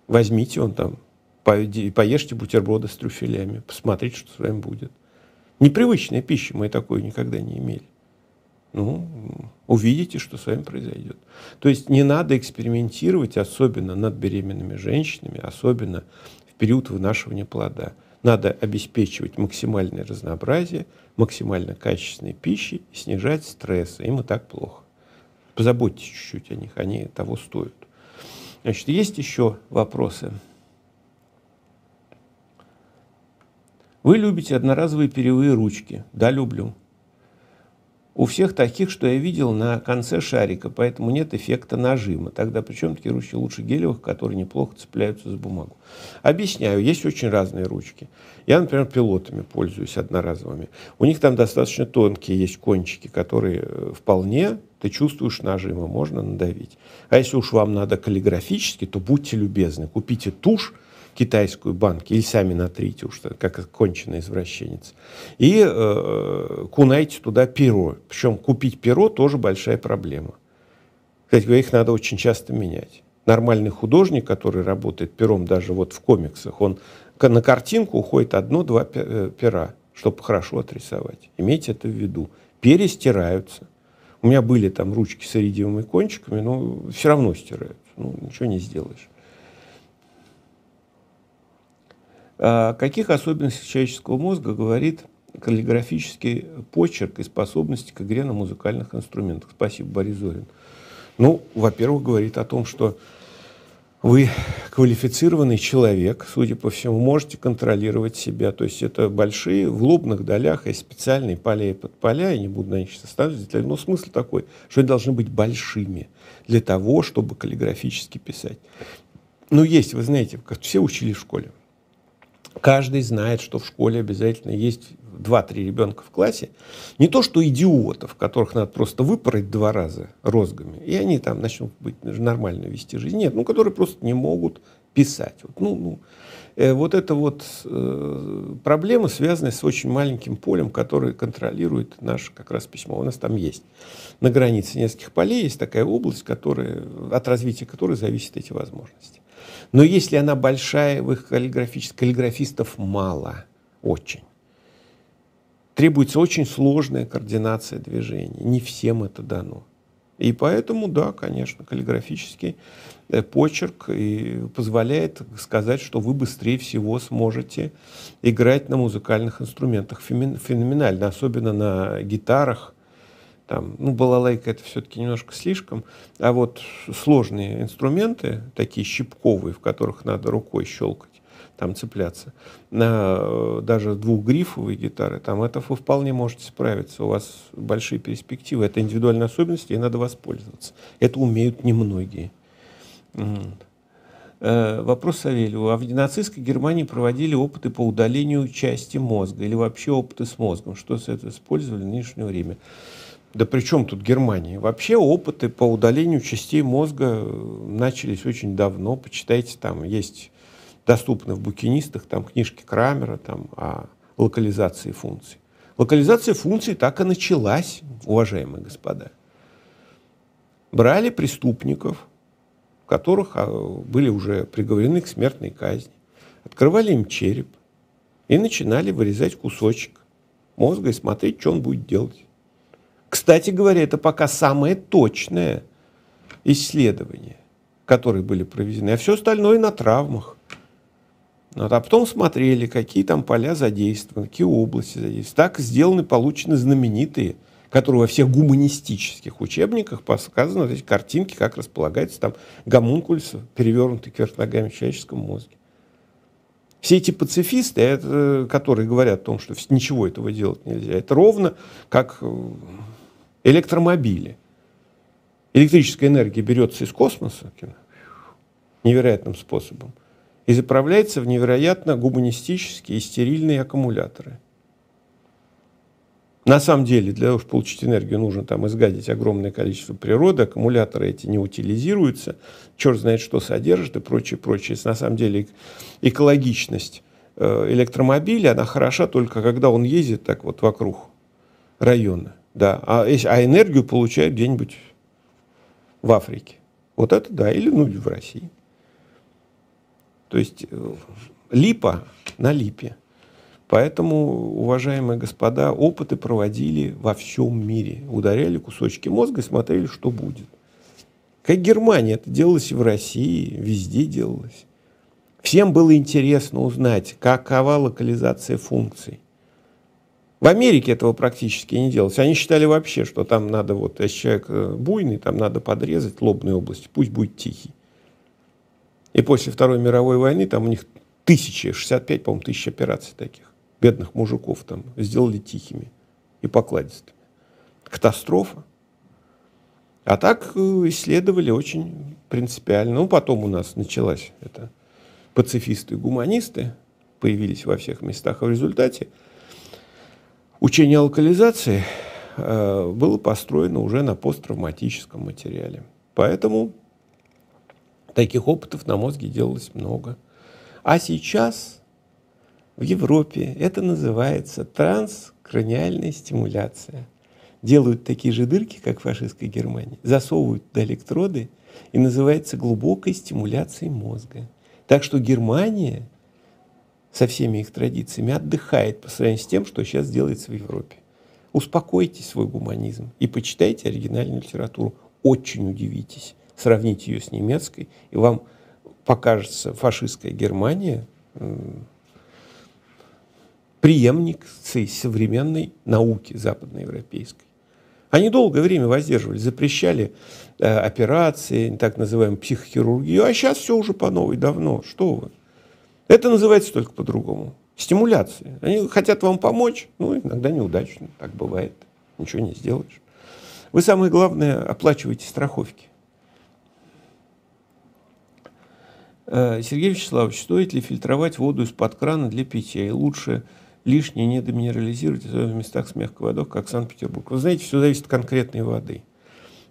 Speaker 1: Возьмите он там, поешьте бутерброды с трюфелями, посмотрите, что с вами будет. Непривычная пища, мы такой никогда не имели ну, увидите, что с вами произойдет. То есть не надо экспериментировать, особенно над беременными женщинами, особенно в период вынашивания плода. Надо обеспечивать максимальное разнообразие, максимально качественной пищи снижать стресс. Им и так плохо. Позаботьтесь чуть-чуть о них, они того стоят. Значит, есть еще вопросы? Вы любите одноразовые перьевые ручки? Да, люблю у всех таких, что я видел на конце шарика, поэтому нет эффекта нажима. Тогда причем такие ручки лучше гелевых, которые неплохо цепляются за бумагу. Объясняю, есть очень разные ручки. Я, например, пилотами пользуюсь одноразовыми. У них там достаточно тонкие есть кончики, которые э, вполне ты чувствуешь нажима, можно надавить. А если уж вам надо каллиграфически, то будьте любезны, купите тушь, китайскую банки, или сами натрите уж, как конченый извращенец. И э, кунайте туда перо. Причем купить перо тоже большая проблема. Кстати говоря, их надо очень часто менять. Нормальный художник, который работает пером даже вот в комиксах, он на картинку уходит одно-два э, пера, чтобы хорошо отрисовать. Имейте это в виду. Перестираются. У меня были там ручки с иридиевыми кончиками, но все равно стираются. Ну, ничего не сделаешь. О каких особенностях человеческого мозга говорит каллиграфический почерк и способности к игре на музыкальных инструментах? Спасибо, Борис Зорин. Ну, во-первых, говорит о том, что вы квалифицированный человек, судя по всему, можете контролировать себя. То есть это большие, в лобных долях есть специальные поля и подполя, я не буду на них сейчас останавливаться, но смысл такой, что они должны быть большими для того, чтобы каллиграфически писать. Ну, есть, вы знаете, как все учили в школе. Каждый знает, что в школе обязательно есть 2-3 ребенка в классе. Не то, что идиотов, которых надо просто выпороть два раза розгами, и они там начнут быть нормально вести жизнь. Нет, ну, которые просто не могут писать. Вот, ну, ну, э, вот это вот э, проблема, связанная с очень маленьким полем, которое контролирует наше как раз письмо. У нас там есть на границе нескольких полей есть такая область, которая, от развития которой зависят эти возможности. Но если она большая, в их каллиграфистов мало, очень. Требуется очень сложная координация движений. Не всем это дано. И поэтому, да, конечно, каллиграфический э, почерк и позволяет сказать, что вы быстрее всего сможете играть на музыкальных инструментах. Феноменально, особенно на гитарах, там, ну, балалайка это все-таки немножко слишком, а вот сложные инструменты, такие щипковые, в которых надо рукой щелкать, там цепляться, на э, даже двухгрифовые гитары, там это вы вполне можете справиться, у вас большие перспективы, это индивидуальные особенности, и надо воспользоваться. Это умеют немногие. Э, вопрос Савельеву. А в нацистской Германии проводили опыты по удалению части мозга или вообще опыты с мозгом? Что с этого использовали в нынешнее время? Да при чем тут Германия? Вообще опыты по удалению частей мозга э, начались очень давно. Почитайте, там есть доступны в букинистах там книжки Крамера там, о локализации функций. Локализация функций так и началась, уважаемые господа. Брали преступников, которых а, были уже приговорены к смертной казни, открывали им череп и начинали вырезать кусочек мозга и смотреть, что он будет делать. Кстати говоря, это пока самое точное исследование, которые были проведены, а все остальное на травмах. Вот, а потом смотрели, какие там поля задействованы, какие области задействованы. Так сделаны, получены знаменитые которой во всех гуманистических учебниках показаны вот эти картинки, как располагается там гомункульс, перевернутый кверх ногами в человеческом мозге. Все эти пацифисты, это, которые говорят о том, что ничего этого делать нельзя, это ровно как э, электромобили. Электрическая энергия берется из космоса невероятным способом и заправляется в невероятно гуманистические и стерильные аккумуляторы. На самом деле, для того, чтобы получить энергию, нужно там изгадить огромное количество природы, аккумуляторы эти не утилизируются, черт знает, что содержит и прочее, прочее. На самом деле экологичность э, электромобиля, она хороша только когда он ездит так вот вокруг района. Да. А, а энергию получает где-нибудь в Африке. Вот это да, или ну, в России. То есть э, липа на липе. Поэтому, уважаемые господа, опыты проводили во всем мире. Ударяли кусочки мозга и смотрели, что будет. Как Германия, это делалось и в России, везде делалось. Всем было интересно узнать, какова локализация функций. В Америке этого практически не делалось. Они считали вообще, что там надо, вот, если человек э, буйный, там надо подрезать лобную область, пусть будет тихий. И после Второй мировой войны там у них тысячи, 65, по-моему, тысяч операций таких бедных мужиков там сделали тихими и покладистыми. Катастрофа. А так э, исследовали очень принципиально. Ну, потом у нас началась это пацифисты гуманисты, появились во всех местах, а в результате учение локализации э, было построено уже на посттравматическом материале. Поэтому таких опытов на мозге делалось много. А сейчас в Европе это называется транскраниальная стимуляция. Делают такие же дырки, как в фашистской Германии, засовывают туда электроды и называется глубокой стимуляцией мозга. Так что Германия со всеми их традициями отдыхает по сравнению с тем, что сейчас делается в Европе. Успокойте свой гуманизм и почитайте оригинальную литературу. Очень удивитесь. Сравните ее с немецкой, и вам покажется фашистская Германия преемницей современной науки западноевропейской. Они долгое время воздерживали, запрещали э, операции, так называемую психохирургию, а сейчас все уже по новой, давно. Что вы? Это называется только по-другому. Стимуляция. Они хотят вам помочь, ну, иногда неудачно, так бывает, ничего не сделаешь. Вы, самое главное, оплачиваете страховки. Э, Сергей Вячеславович, стоит ли фильтровать воду из-под крана для питья? И лучше лишнее не деминерализировать, в местах с мягкой водой, как Санкт-Петербург. Вы знаете, все зависит от конкретной воды.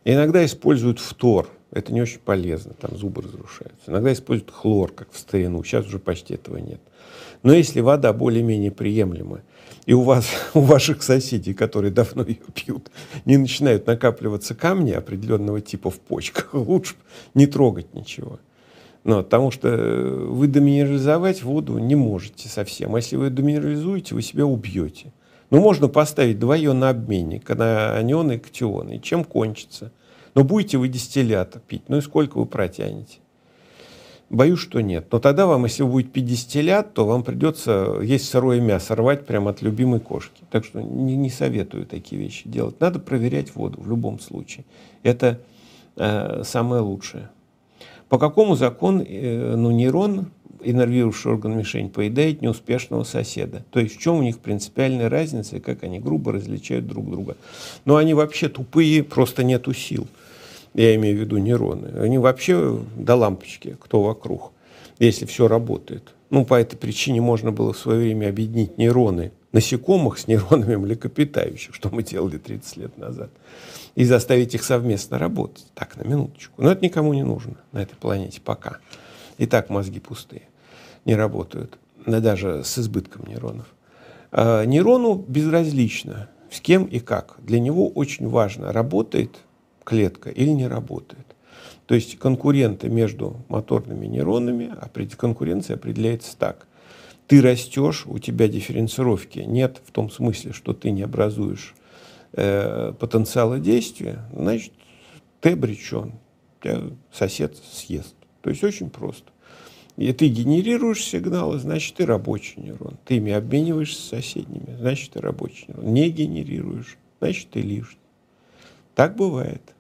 Speaker 1: иногда используют фтор, это не очень полезно, там зубы разрушаются. Иногда используют хлор, как в старину, сейчас уже почти этого нет. Но если вода более-менее приемлемая, и у вас, (laughs) у ваших соседей, которые давно ее пьют, не начинают накапливаться камни определенного типа в почках, (laughs) лучше не трогать ничего. Ну, потому что э, вы доминерализовать воду не можете совсем. А если вы доминерализуете, вы себя убьете. Ну, можно поставить два на обменник, на анион и катион. И чем кончится? Но будете вы дистиллята пить. Ну и сколько вы протянете? Боюсь, что нет. Но тогда вам, если вы будете дистиллят, то вам придется есть сырое мясо, рвать прямо от любимой кошки. Так что не, не советую такие вещи делать. Надо проверять воду в любом случае. Это э, самое лучшее. По какому закону э, ну, нейрон, иннервирующий орган мишень, поедает неуспешного соседа? То есть в чем у них принципиальная разница и как они грубо различают друг друга? Но они вообще тупые, просто нету сил. Я имею в виду нейроны. Они вообще до лампочки, кто вокруг, если все работает. Ну, по этой причине можно было в свое время объединить нейроны насекомых с нейронами млекопитающих, что мы делали 30 лет назад и заставить их совместно работать. Так, на минуточку. Но это никому не нужно на этой планете пока. И так мозги пустые, не работают, даже с избытком нейронов. А нейрону безразлично, с кем и как. Для него очень важно, работает клетка или не работает. То есть конкуренты между моторными нейронами, конкуренция определяется так. Ты растешь, у тебя дифференцировки нет в том смысле, что ты не образуешь э, потенциала действия, значит, ты обречен. Тебя сосед съест. То есть очень просто. И ты генерируешь сигналы, значит, ты рабочий нейрон. Ты ими обмениваешься с соседними, значит, ты рабочий нейрон. Не генерируешь, значит ты лишний. Так бывает.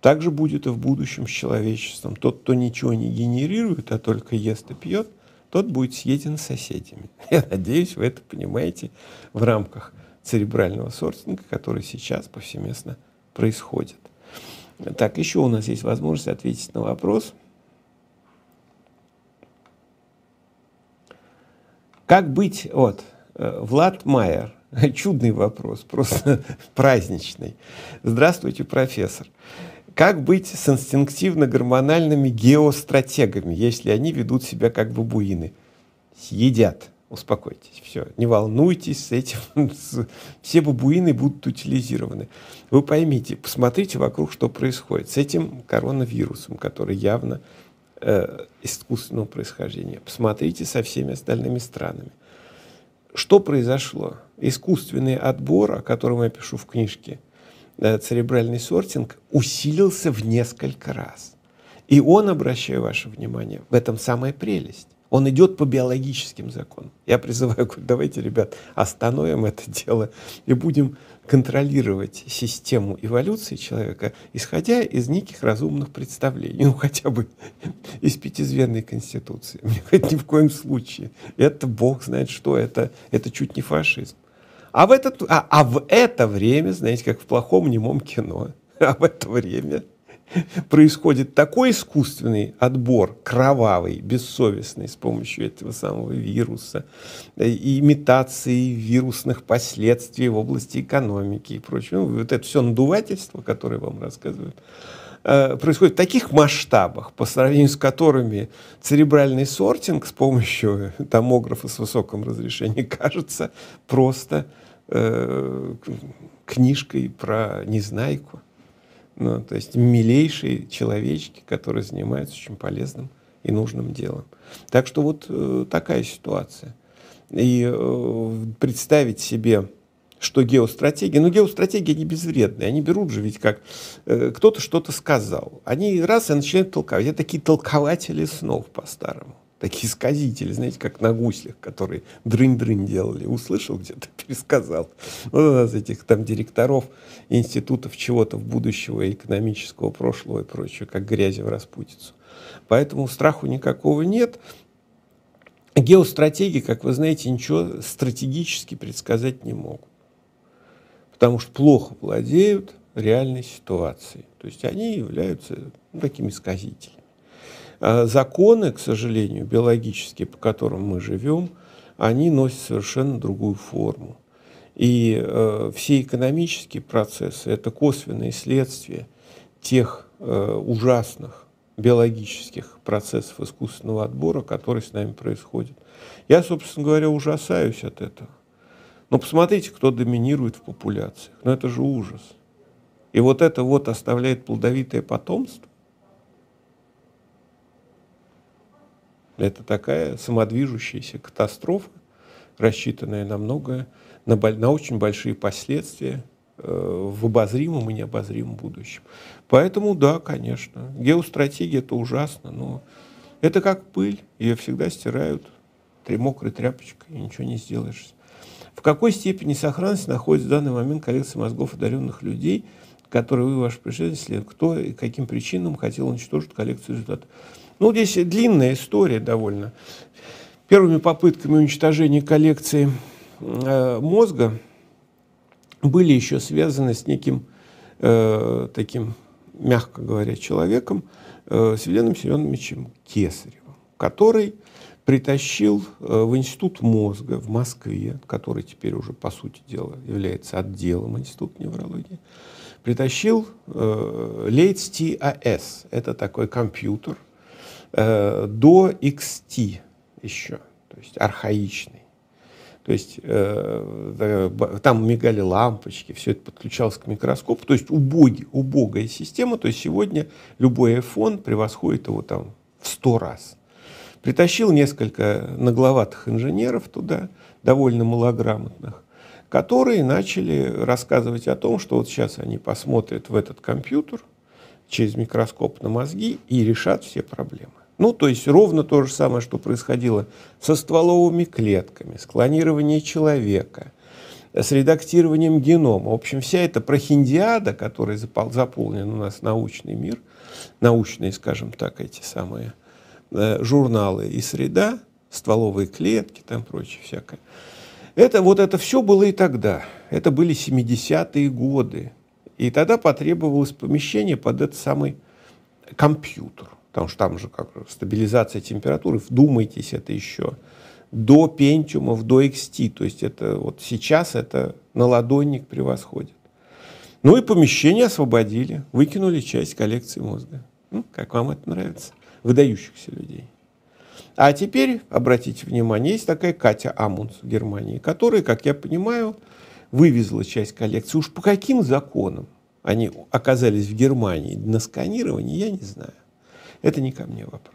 Speaker 1: Так же будет и в будущем с человечеством. Тот, кто ничего не генерирует, а только ест и пьет, тот будет съеден соседями. (laughs) Я надеюсь, вы это понимаете в рамках церебрального сортинга, который сейчас повсеместно происходит. Так, еще у нас есть возможность ответить на вопрос. Как быть, вот, э, Влад Майер, (laughs) чудный вопрос, просто (laughs) праздничный. Здравствуйте, профессор. Как быть с инстинктивно-гормональными геостратегами, если они ведут себя как бабуины? Съедят. Успокойтесь, все, не волнуйтесь с этим. (laughs) Все бабуины будут утилизированы. Вы поймите, посмотрите вокруг, что происходит с этим коронавирусом, который явно э, искусственного происхождения. Посмотрите со всеми остальными странами. Что произошло? Искусственный отбор, о котором я пишу в книжке – Э, церебральный сортинг усилился в несколько раз. И он, обращаю ваше внимание, в этом самая прелесть. Он идет по биологическим законам. Я призываю, (laughs) давайте, ребят, остановим это дело и будем контролировать систему эволюции человека, исходя из неких разумных представлений, ну хотя бы (laughs) из пятизвенной конституции. Мне говорят, ни в коем случае. Это Бог знает что, это, это чуть не фашизм. А в, этот, а, а в это время, знаете, как в плохом немом кино, (laughs) а в это время (laughs) происходит такой искусственный отбор, кровавый, бессовестный, с помощью этого самого вируса, э, и имитации вирусных последствий в области экономики и прочего. Ну, вот это все надувательство, которое вам рассказывают, э, происходит в таких масштабах, по сравнению с которыми церебральный сортинг с помощью (laughs) томографа с высоким разрешением (laughs) кажется просто э, книжкой про Незнайку. Ну, то есть милейшие человечки, которые занимаются очень полезным и нужным делом. Так что вот э, такая ситуация. И э, представить себе, что геостратегия, ну геостратегия не безвредная, они берут же ведь как э, кто-то что-то сказал, они раз и начинают толковать, это такие толкователи снов по-старому такие сказители, знаете, как на гуслях, которые дрынь-дрынь делали. Услышал где-то, (laughs) пересказал. Вот у нас этих там директоров институтов чего-то в будущего, экономического прошлого и прочее, как грязи в распутицу. Поэтому страху никакого нет. Геостратеги, как вы знаете, ничего стратегически предсказать не могут. Потому что плохо владеют реальной ситуацией. То есть они являются ну, такими сказителями. А законы, к сожалению, биологические, по которым мы живем, они носят совершенно другую форму. И э, все экономические процессы – это косвенные следствия тех э, ужасных биологических процессов искусственного отбора, которые с нами происходят. Я, собственно говоря, ужасаюсь от этого. Но посмотрите, кто доминирует в популяциях. Ну это же ужас. И вот это вот оставляет плодовитое потомство. Это такая самодвижущаяся катастрофа, рассчитанная на многое, на, на очень большие последствия э, в обозримом и необозримом будущем. Поэтому, да, конечно, геостратегия это ужасно, но это как пыль, ее всегда стирают три мокрой тряпочкой, и ничего не сделаешь. В какой степени сохранности находится в данный момент коллекция мозгов одаренных людей, которые вы, ваши пришельцы, кто и каким причинам хотел уничтожить коллекцию результатов? Ну, здесь длинная история довольно. Первыми попытками уничтожения коллекции э, мозга были еще связаны с неким э, таким, мягко говоря, человеком, э, с Еленом Семеновичем Кесаревым, который притащил э, в Институт мозга в Москве, который теперь уже, по сути дела, является отделом Института неврологии, притащил э, Лейтс ТАС. Это такой компьютер – э, до XT еще, то есть архаичный. То есть э, там мигали лампочки, все это подключалось к микроскопу. То есть убоги, убогая система. То есть сегодня любой iPhone превосходит его там в сто раз. Притащил несколько нагловатых инженеров туда, довольно малограмотных, которые начали рассказывать о том, что вот сейчас они посмотрят в этот компьютер через микроскоп на мозги и решат все проблемы. Ну, то есть ровно то же самое, что происходило со стволовыми клетками, с клонированием человека, с редактированием генома. В общем, вся эта прохиндиада, которая заполнен у нас научный мир, научные, скажем так, эти самые э, журналы и среда, стволовые клетки, там прочее всякое. Это, вот это все было и тогда. Это были 70-е годы. И тогда потребовалось помещение под этот самый компьютер. Потому что там же как стабилизация температуры, вдумайтесь, это еще до пентиумов, до XT. То есть это вот сейчас это на ладонник превосходит. Ну и помещение освободили, выкинули часть коллекции мозга. Ну, как вам это нравится? Выдающихся людей. А теперь, обратите внимание, есть такая Катя Амунс в Германии, которая, как я понимаю, вывезла часть коллекции. Уж по каким законам они оказались в Германии на сканировании, я не знаю. Это не ко мне вопрос.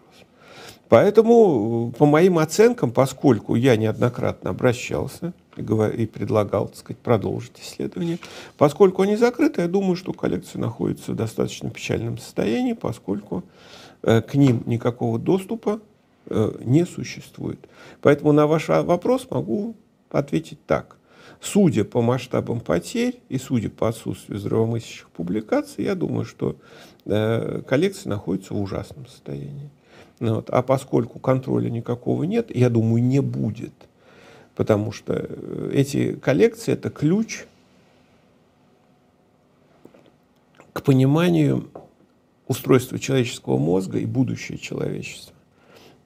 Speaker 1: Поэтому, по моим оценкам, поскольку я неоднократно обращался и, предлагал, так сказать, продолжить исследование, поскольку они закрыты, я думаю, что коллекция находится в достаточно печальном состоянии, поскольку э, к ним никакого доступа э, не существует. Поэтому на ваш вопрос могу ответить так. Судя по масштабам потерь и судя по отсутствию здравомыслящих публикаций, я думаю, что э, коллекция находится в ужасном состоянии. Ну вот. А поскольку контроля никакого нет, я думаю, не будет. Потому что э, эти коллекции – это ключ к пониманию устройства человеческого мозга и будущее человечества.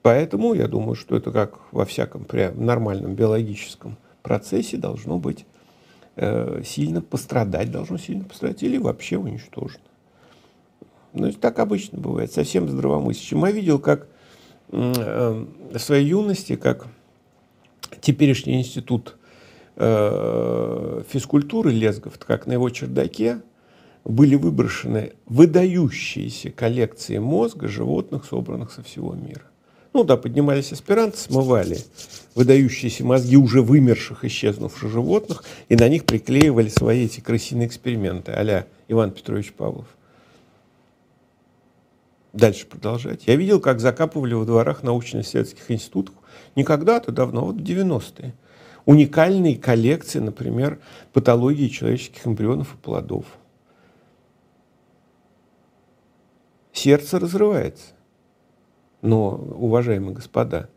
Speaker 1: Поэтому я думаю, что это как во всяком прям нормальном биологическом процессе должно быть э, сильно пострадать, должно сильно пострадать или вообще уничтожено. Ну, так обычно бывает, совсем здравомыслящим. Я видел, как э, в своей юности, как теперешний институт э, физкультуры Лезговт, как на его чердаке были выброшены выдающиеся коллекции мозга животных, собранных со всего мира. Ну да, поднимались аспиранты, смывали выдающиеся мозги уже вымерших, исчезнувших животных, и на них приклеивали свои эти крысиные эксперименты, а Иван Петрович Павлов дальше продолжать. Я видел, как закапывали во дворах научно-исследовательских институтов не когда-то давно, вот в 90-е. Уникальные коллекции, например, патологии человеческих эмбрионов и плодов. Сердце разрывается. Но, уважаемые господа,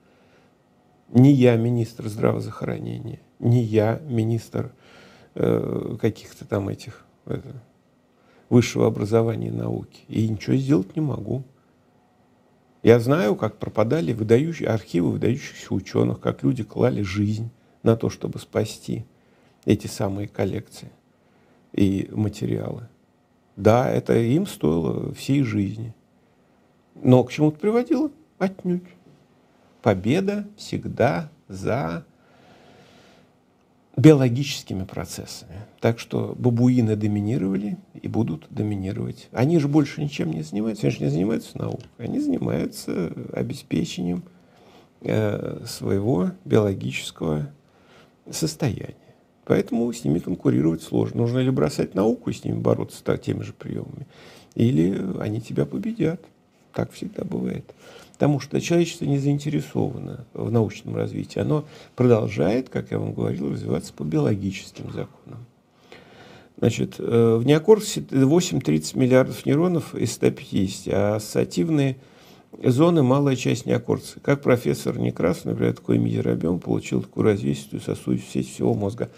Speaker 1: не я министр здравоохранения, не я министр э, каких-то там этих это, высшего образования и науки. И ничего сделать не могу. Я знаю, как пропадали выдающие, архивы выдающихся ученых, как люди клали жизнь на то, чтобы спасти эти самые коллекции и материалы. Да, это им стоило всей жизни. Но к чему это приводило? Отнюдь. Победа всегда за биологическими процессами. Так что бабуины доминировали и будут доминировать. Они же больше ничем не занимаются. Они же не занимаются наукой. Они занимаются обеспечением э, своего биологического состояния. Поэтому с ними конкурировать сложно. Нужно ли бросать науку и с ними бороться так, теми же приемами, или они тебя победят. Так всегда бывает потому что человечество не заинтересовано в научном развитии. Оно продолжает, как я вам говорил, развиваться по биологическим законам. Значит, э, в неокорте 8-30 миллиардов нейронов из 150, а ассоциативные – зоны малая часть неокорции. Как профессор Некрасов, например, такой мизеробиом получил такую развесистую сосудистую сеть всего мозга?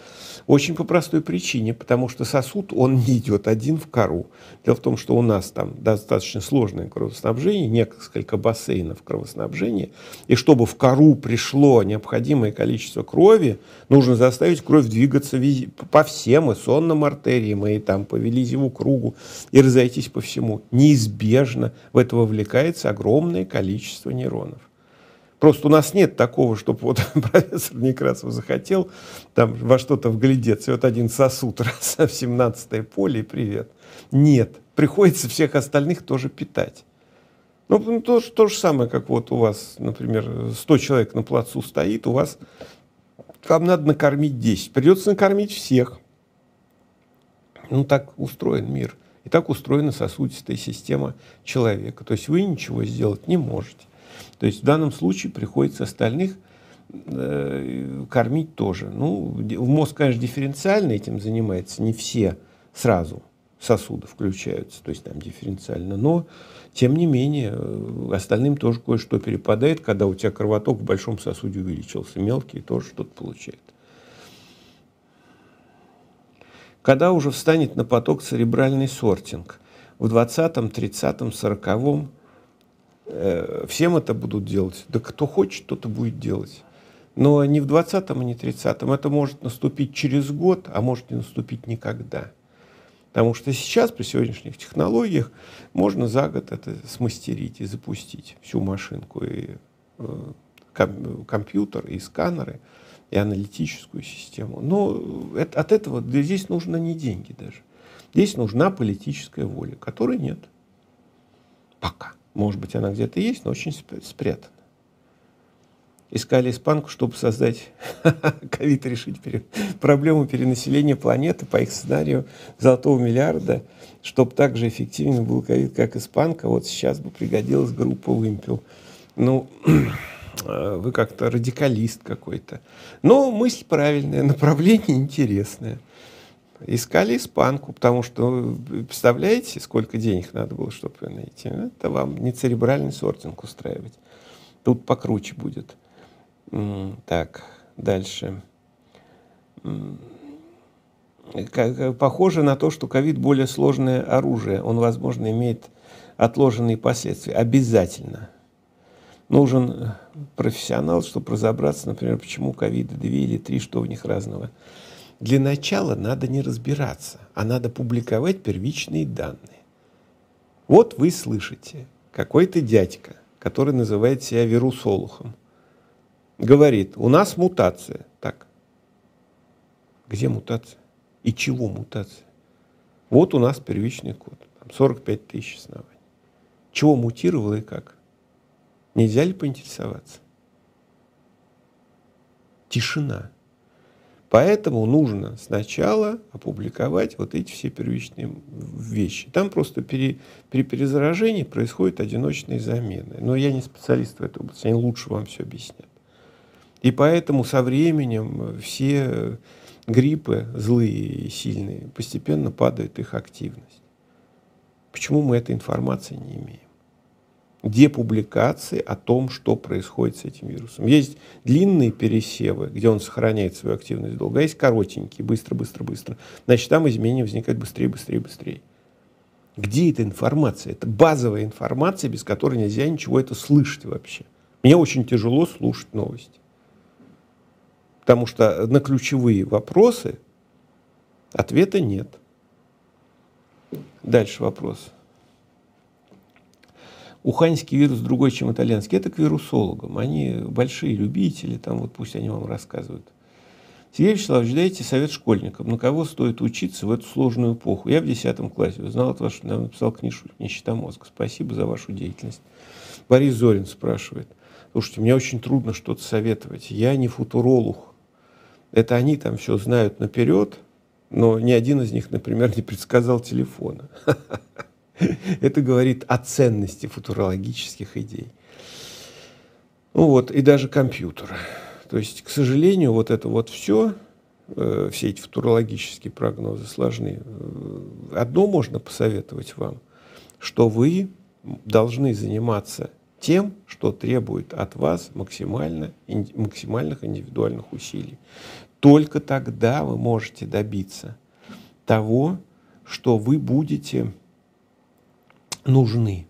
Speaker 1: Очень по простой причине, потому что сосуд, он не идет один в кору. Дело в том, что у нас там достаточно сложное кровоснабжение, несколько бассейнов кровоснабжения, и чтобы в кору пришло необходимое количество крови, нужно заставить кровь двигаться по всем, и сонным артериям, и там по Велизеву кругу, и разойтись по всему. Неизбежно в это вовлекается огромное огромное количество нейронов. Просто у нас нет такого, чтобы вот (laughs) профессор Некрасов захотел там во что-то вглядеться, и вот один сосуд (laughs) раз в 17 поле, и привет. Нет, приходится всех остальных тоже питать. Ну, ну, то, то же самое, как вот у вас, например, 100 человек на плацу стоит, у вас, вам надо накормить 10. Придется накормить всех. Ну, так устроен мир. И так устроена сосудистая система человека. То есть вы ничего сделать не можете. То есть в данном случае приходится остальных э, кормить тоже. Ну, мозг, конечно, дифференциально этим занимается, не все сразу сосуды включаются, то есть там дифференциально, но тем не менее э, остальным тоже кое-что перепадает, когда у тебя кровоток в большом сосуде увеличился, мелкий тоже что-то получает. Когда уже встанет на поток церебральный сортинг? В 20-м, 30-м, 40-м э, всем это будут делать. Да кто хочет, тот и будет делать. Но не в 20-м и не 30-м. Это может наступить через год, а может не наступить никогда. Потому что сейчас при сегодняшних технологиях можно за год это смастерить и запустить всю машинку, и э, компьютер, и сканеры, и аналитическую систему. Но это, от этого здесь нужны не деньги даже. Здесь нужна политическая воля, которой нет. Пока. Может быть, она где-то есть, но очень спрятана искали испанку, чтобы создать (laughs) ковид, решить пере, проблему перенаселения планеты по их сценарию золотого миллиарда, чтобы так же эффективен был ковид, как испанка. Вот сейчас бы пригодилась группа «Вымпел». Ну, (clears throat) вы как-то радикалист какой-то. Но мысль правильная, направление интересное. Искали испанку, потому что, представляете, сколько денег надо было, чтобы ее найти? Это вам не церебральный сортинг устраивать. Тут покруче будет. Так, дальше. Похоже на то, что ковид более сложное оружие. Он, возможно, имеет отложенные последствия. Обязательно. Нужен профессионал, чтобы разобраться, например, почему ковиды две или три, что в них разного. Для начала надо не разбираться, а надо публиковать первичные данные. Вот вы слышите, какой-то дядька, который называет себя вирусолухом – говорит, у нас мутация. Так, где мутация? И чего мутация? Вот у нас первичный код, там 45 тысяч оснований. Чего мутировало и как? Нельзя ли поинтересоваться? Тишина. Поэтому нужно сначала опубликовать вот эти все первичные вещи. Там просто при, при перезаражении происходят одиночные замены. Но я не специалист в этой области, они лучше вам все объяснят. И поэтому со временем все гриппы злые и сильные, постепенно падает их активность. Почему мы этой информации не имеем? Где публикации о том, что происходит с этим вирусом? Есть длинные пересевы, где он сохраняет свою активность долго, а есть коротенькие, быстро, быстро, быстро. Значит, там изменения возникают быстрее, быстрее, быстрее. Где эта информация? Это базовая информация, без которой нельзя ничего это слышать вообще. Мне очень тяжело слушать новости. Потому что на ключевые вопросы ответа нет. Дальше вопрос. Уханьский вирус другой, чем итальянский. Это к вирусологам. Они большие любители, там вот пусть они вам рассказывают. Сергей Вячеславович, дайте совет школьникам, на кого стоит учиться в эту сложную эпоху. Я в 10 классе узнал от вас, что написал книжку «Нищета мозга». Спасибо за вашу деятельность. Борис Зорин спрашивает. Слушайте, мне очень трудно что-то советовать. Я не футуролог. Это они там все знают наперед, но ни один из них, например, не предсказал телефона. (laughs) (laughs) Это говорит о ценности футурологических идей. Ну вот, и даже компьютера. То есть, к сожалению, вот это вот все, э, все эти футурологические прогнозы сложны. Э, одно можно посоветовать вам, что вы должны заниматься тем, что требует от вас максимально, максимальных индивидуальных усилий. Только тогда вы можете добиться того, что вы будете нужны.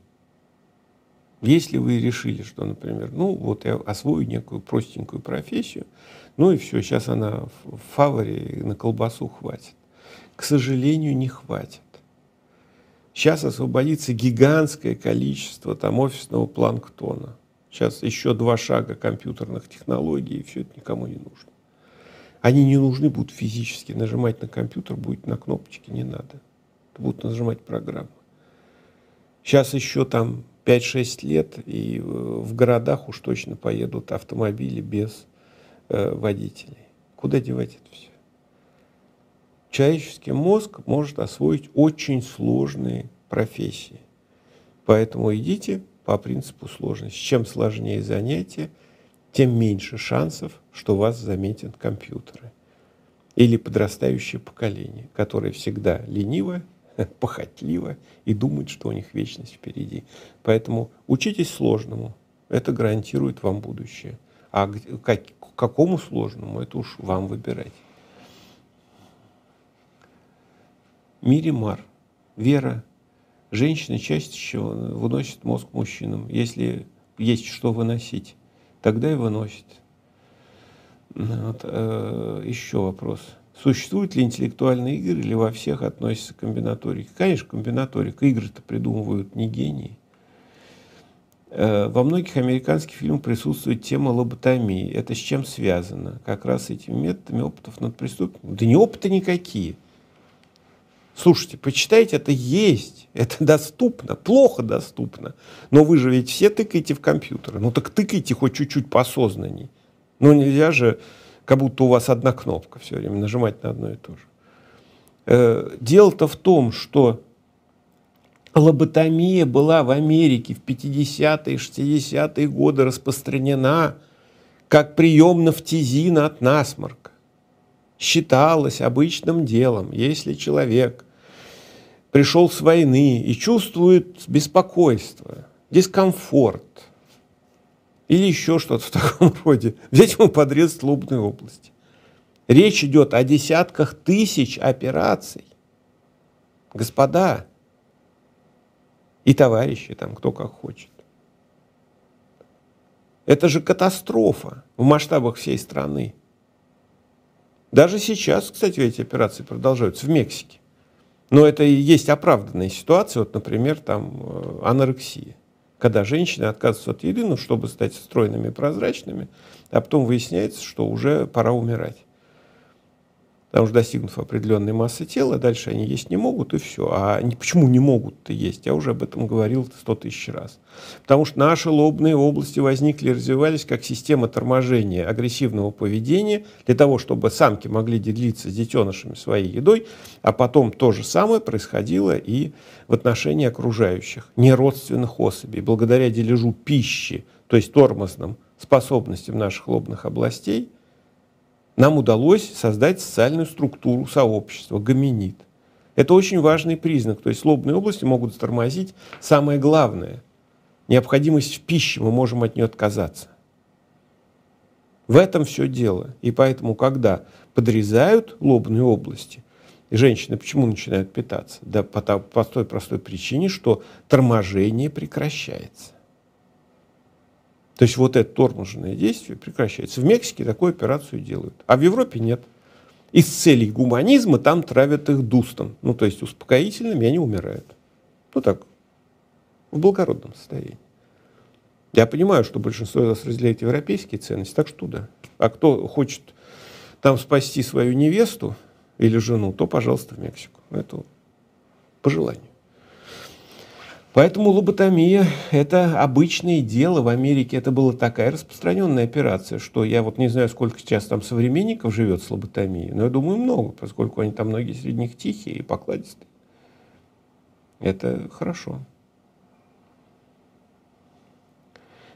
Speaker 1: Если вы решили, что, например, ну вот я освою некую простенькую профессию, ну и все, сейчас она в фаворе на колбасу хватит. К сожалению, не хватит. Сейчас освободится гигантское количество там офисного планктона. Сейчас еще два шага компьютерных технологий, и все это никому не нужно. Они не нужны будут физически. Нажимать на компьютер будет на кнопочки, не надо. Будут нажимать программы. Сейчас еще там 5-6 лет, и э, в городах уж точно поедут автомобили без э, водителей. Куда девать это все? Человеческий мозг может освоить очень сложные профессии. Поэтому идите по принципу сложности. Чем сложнее занятие, тем меньше шансов, что вас заметят компьютеры. Или подрастающее поколение, которое всегда лениво, (laughs) похотливо и думает, что у них вечность впереди. Поэтому учитесь сложному, это гарантирует вам будущее. А к какому сложному, это уж вам выбирать. Миримар. Вера. Женщины чаще всего выносят мозг мужчинам. Если есть что выносить, тогда и выносит. Вот, э, еще вопрос. Существуют ли интеллектуальные игры или во всех относятся к комбинаторике? Конечно, комбинаторика. Игры-то придумывают не гении. Э, во многих американских фильмах присутствует тема лоботомии. Это с чем связано? Как раз этими методами опытов над преступником. Да не опыты никакие. Слушайте, почитайте, это есть, это доступно, плохо доступно. Но вы же ведь все тыкаете в компьютер. Ну так тыкайте хоть чуть-чуть поосознанней. Ну нельзя же, как будто у вас одна кнопка все время, нажимать на одно и то же. Э, дело-то в том, что лоботомия была в Америке в 50-е, 60-е годы распространена как прием нафтизина от насморка. Считалось обычным делом, если человек пришел с войны и чувствует беспокойство, дискомфорт или еще что-то в таком (laughs) роде, взять ему подрез лобной области. Речь идет о десятках тысяч операций. Господа, и товарищи там, кто как хочет. Это же катастрофа в масштабах всей страны. Даже сейчас, кстати, эти операции продолжаются в Мексике. Но это и есть оправданная ситуация, вот, например, там э, анорексия. Когда женщины отказываются от еды, ну, чтобы стать стройными и прозрачными, а потом выясняется, что уже пора умирать потому что достигнув определенной массы тела, дальше они есть не могут, и все. А они, почему не могут-то есть? Я уже об этом говорил сто тысяч раз. Потому что наши лобные области возникли и развивались как система торможения агрессивного поведения для того, чтобы самки могли делиться с детенышами своей едой, а потом то же самое происходило и в отношении окружающих, неродственных особей. Благодаря дележу пищи, то есть тормозным способностям наших лобных областей – нам удалось создать социальную структуру сообщества, гоминид. Это очень важный признак. То есть лобные области могут затормозить самое главное. Необходимость в пище, мы можем от нее отказаться. В этом все дело. И поэтому, когда подрезают лобные области, женщины почему начинают питаться? Да по той простой причине, что торможение прекращается. То есть вот это торможенное действие прекращается. В Мексике такую операцию делают, а в Европе нет. Из целей гуманизма там травят их дустом, ну то есть успокоительными, и они умирают. Ну так, в благородном состоянии. Я понимаю, что большинство из вас разделяет европейские ценности, так что да. А кто хочет там спасти свою невесту или жену, то, пожалуйста, в Мексику. Это по желанию. Поэтому лоботомия – это обычное дело в Америке. Это была такая распространенная операция, что я вот не знаю, сколько сейчас там современников живет с лоботомией, но я думаю, много, поскольку они там многие среди них тихие и покладистые. Это хорошо.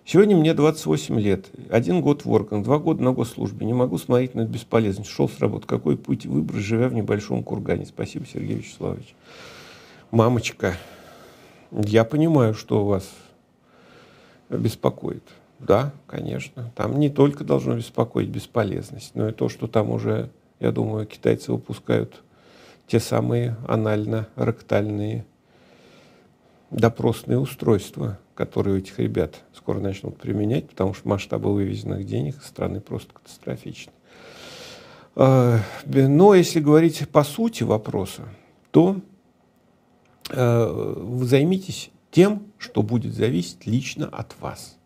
Speaker 1: Сегодня мне 28 лет, один год в органах, два года на госслужбе. Не могу смотреть на бесполезность. Шел с работы. Какой путь выбрать, живя в небольшом кургане? Спасибо, Сергей Вячеславович. Мамочка, я понимаю, что вас беспокоит. Да, конечно. Там не только должно беспокоить бесполезность, но и то, что там уже, я думаю, китайцы выпускают те самые анально-ректальные допросные устройства, которые у этих ребят скоро начнут применять, потому что масштабы вывезенных денег страны просто катастрофичны. А, но если говорить по сути вопроса, то займитесь тем, что будет зависеть лично от вас.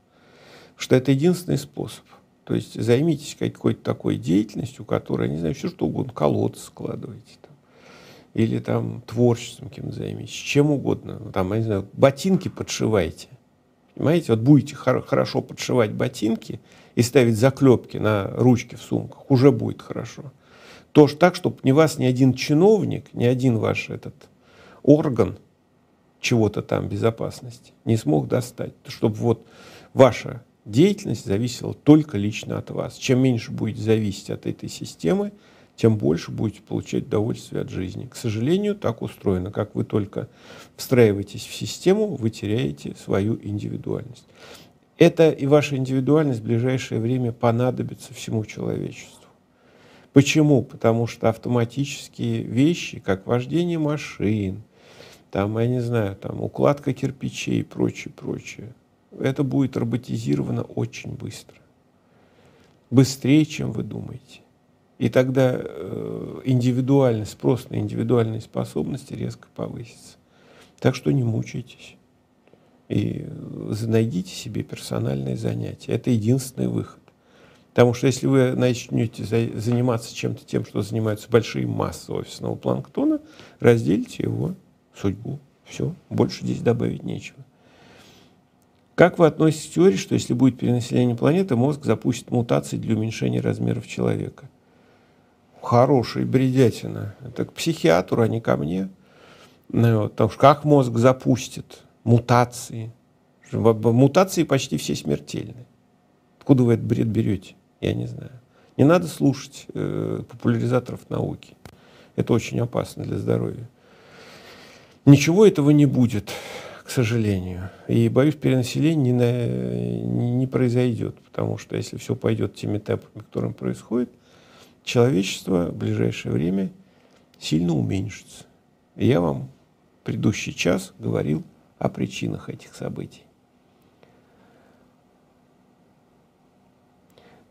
Speaker 1: Что это единственный способ. То есть займитесь какой-то такой деятельностью, которая, не знаю, все что угодно, колодцы складывайте там, или там творчеством кем-то займитесь, чем угодно. Ну, там, я не знаю, ботинки подшивайте. Понимаете, вот будете хорошо подшивать ботинки и ставить заклепки на ручки в сумках, уже будет хорошо. Тоже так, чтобы ни вас ни один чиновник, ни один ваш этот орган чего-то там безопасности не смог достать, чтобы вот ваша деятельность зависела только лично от вас. Чем меньше будет зависеть от этой системы, тем больше будете получать удовольствие от жизни. К сожалению, так устроено. Как вы только встраиваетесь в систему, вы теряете свою индивидуальность. Это и ваша индивидуальность в ближайшее время понадобится всему человечеству. Почему? Потому что автоматические вещи, как вождение машин, там, я не знаю, там, укладка кирпичей и прочее, прочее, это будет роботизировано очень быстро. Быстрее, чем вы думаете. И тогда э, индивидуальный спрос на индивидуальные способности резко повысится. Так что не мучайтесь. И найдите себе персональные занятия. Это единственный выход. Потому что если вы начнете заниматься чем-то тем, что занимаются большие массы офисного планктона, разделите его судьбу. Все, больше здесь добавить нечего. Как вы относитесь к теории, что если будет перенаселение планеты, мозг запустит мутации для уменьшения размеров человека? Хорошая бредятина. Это к психиатру, а не ко мне. Ну, вот, потому что как мозг запустит мутации? Мутации почти все смертельны. Откуда вы этот бред берете? Я не знаю. Не надо слушать э, популяризаторов науки. Это очень опасно для здоровья. Ничего этого не будет, к сожалению. И, боюсь, перенаселение не, на, не, произойдет, потому что если все пойдет теми темпами, которым происходит, человечество в ближайшее время сильно уменьшится. Я вам в предыдущий час говорил о причинах этих событий.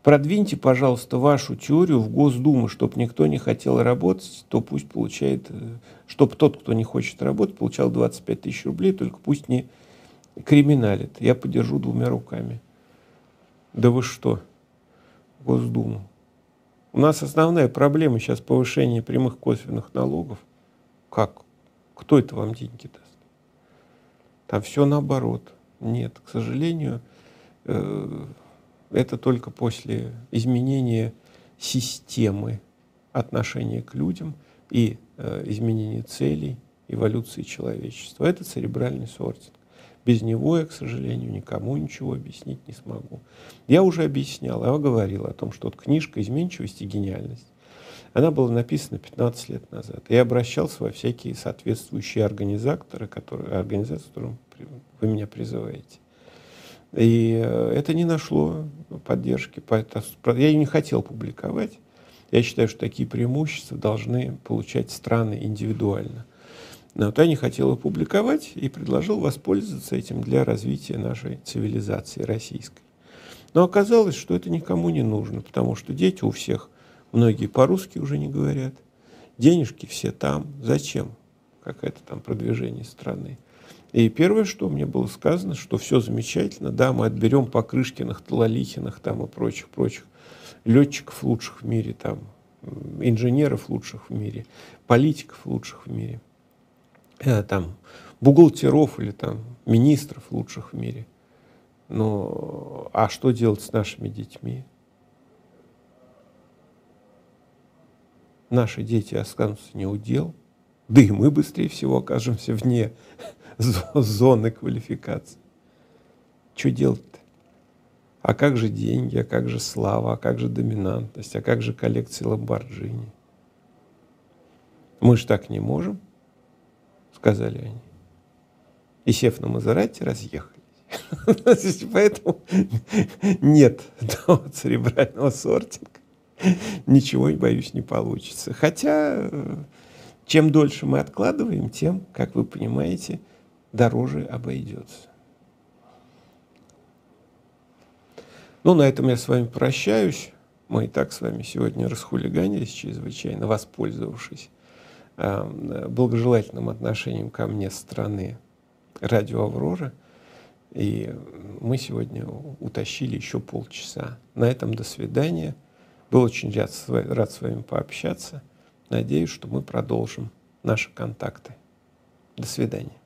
Speaker 1: Продвиньте, пожалуйста, вашу теорию в Госдуму, чтобы никто не хотел работать, то пусть получает, э, чтобы тот, кто не хочет работать, получал 25 тысяч рублей, только пусть не криминалит. Я поддержу двумя руками. Да вы что? Госдуму. У нас основная проблема сейчас повышение прямых косвенных налогов. Как? Кто это вам деньги даст? Там все наоборот. Нет, к сожалению, э это только после изменения системы отношения к людям и э, изменения целей эволюции человечества. Это церебральный сортинг. Без него я, к сожалению, никому ничего объяснить не смогу. Я уже объяснял, я говорил о том, что вот книжка «Изменчивость и гениальность», она была написана 15 лет назад. Я обращался во всякие соответствующие организаторы, которые, организации, которым вы меня призываете. И э, это не нашло поддержки. Я ее не хотел публиковать. Я считаю, что такие преимущества должны получать страны индивидуально. Но вот я не хотел его публиковать и предложил воспользоваться этим для развития нашей цивилизации российской. Но оказалось, что это никому не нужно, потому что дети у всех, многие по-русски уже не говорят, денежки все там. Зачем? Какое-то там продвижение страны. И первое, что мне было сказано, что все замечательно, да, мы отберем Покрышкиных, Талалихиных там и прочих-прочих летчиков лучших в мире, там, инженеров лучших в мире, политиков лучших в мире, э, там, бухгалтеров или там министров лучших в мире. Но а что делать с нашими детьми? Наши дети останутся не у дел, да и мы быстрее всего окажемся вне (laughs) зоны квалификации. Что делать-то? А как же деньги, а как же слава, а как же доминантность, а как же коллекции Ламборджини? Мы же так не можем, сказали они. И сев на Мазерати, разъехались. (laughs) Поэтому нет церебрального сортинга. Ничего, боюсь, не получится. Хотя, э, чем дольше мы откладываем, тем, как вы понимаете, дороже обойдется. Ну, на этом я с вами прощаюсь. Мы и так с вами сегодня расхулиганились чрезвычайно, воспользовавшись э, благожелательным отношением ко мне страны радио «Аврора». И мы сегодня утащили еще полчаса. На этом до свидания. Был очень рад, рад с вами пообщаться. Надеюсь, что мы продолжим наши контакты. До свидания.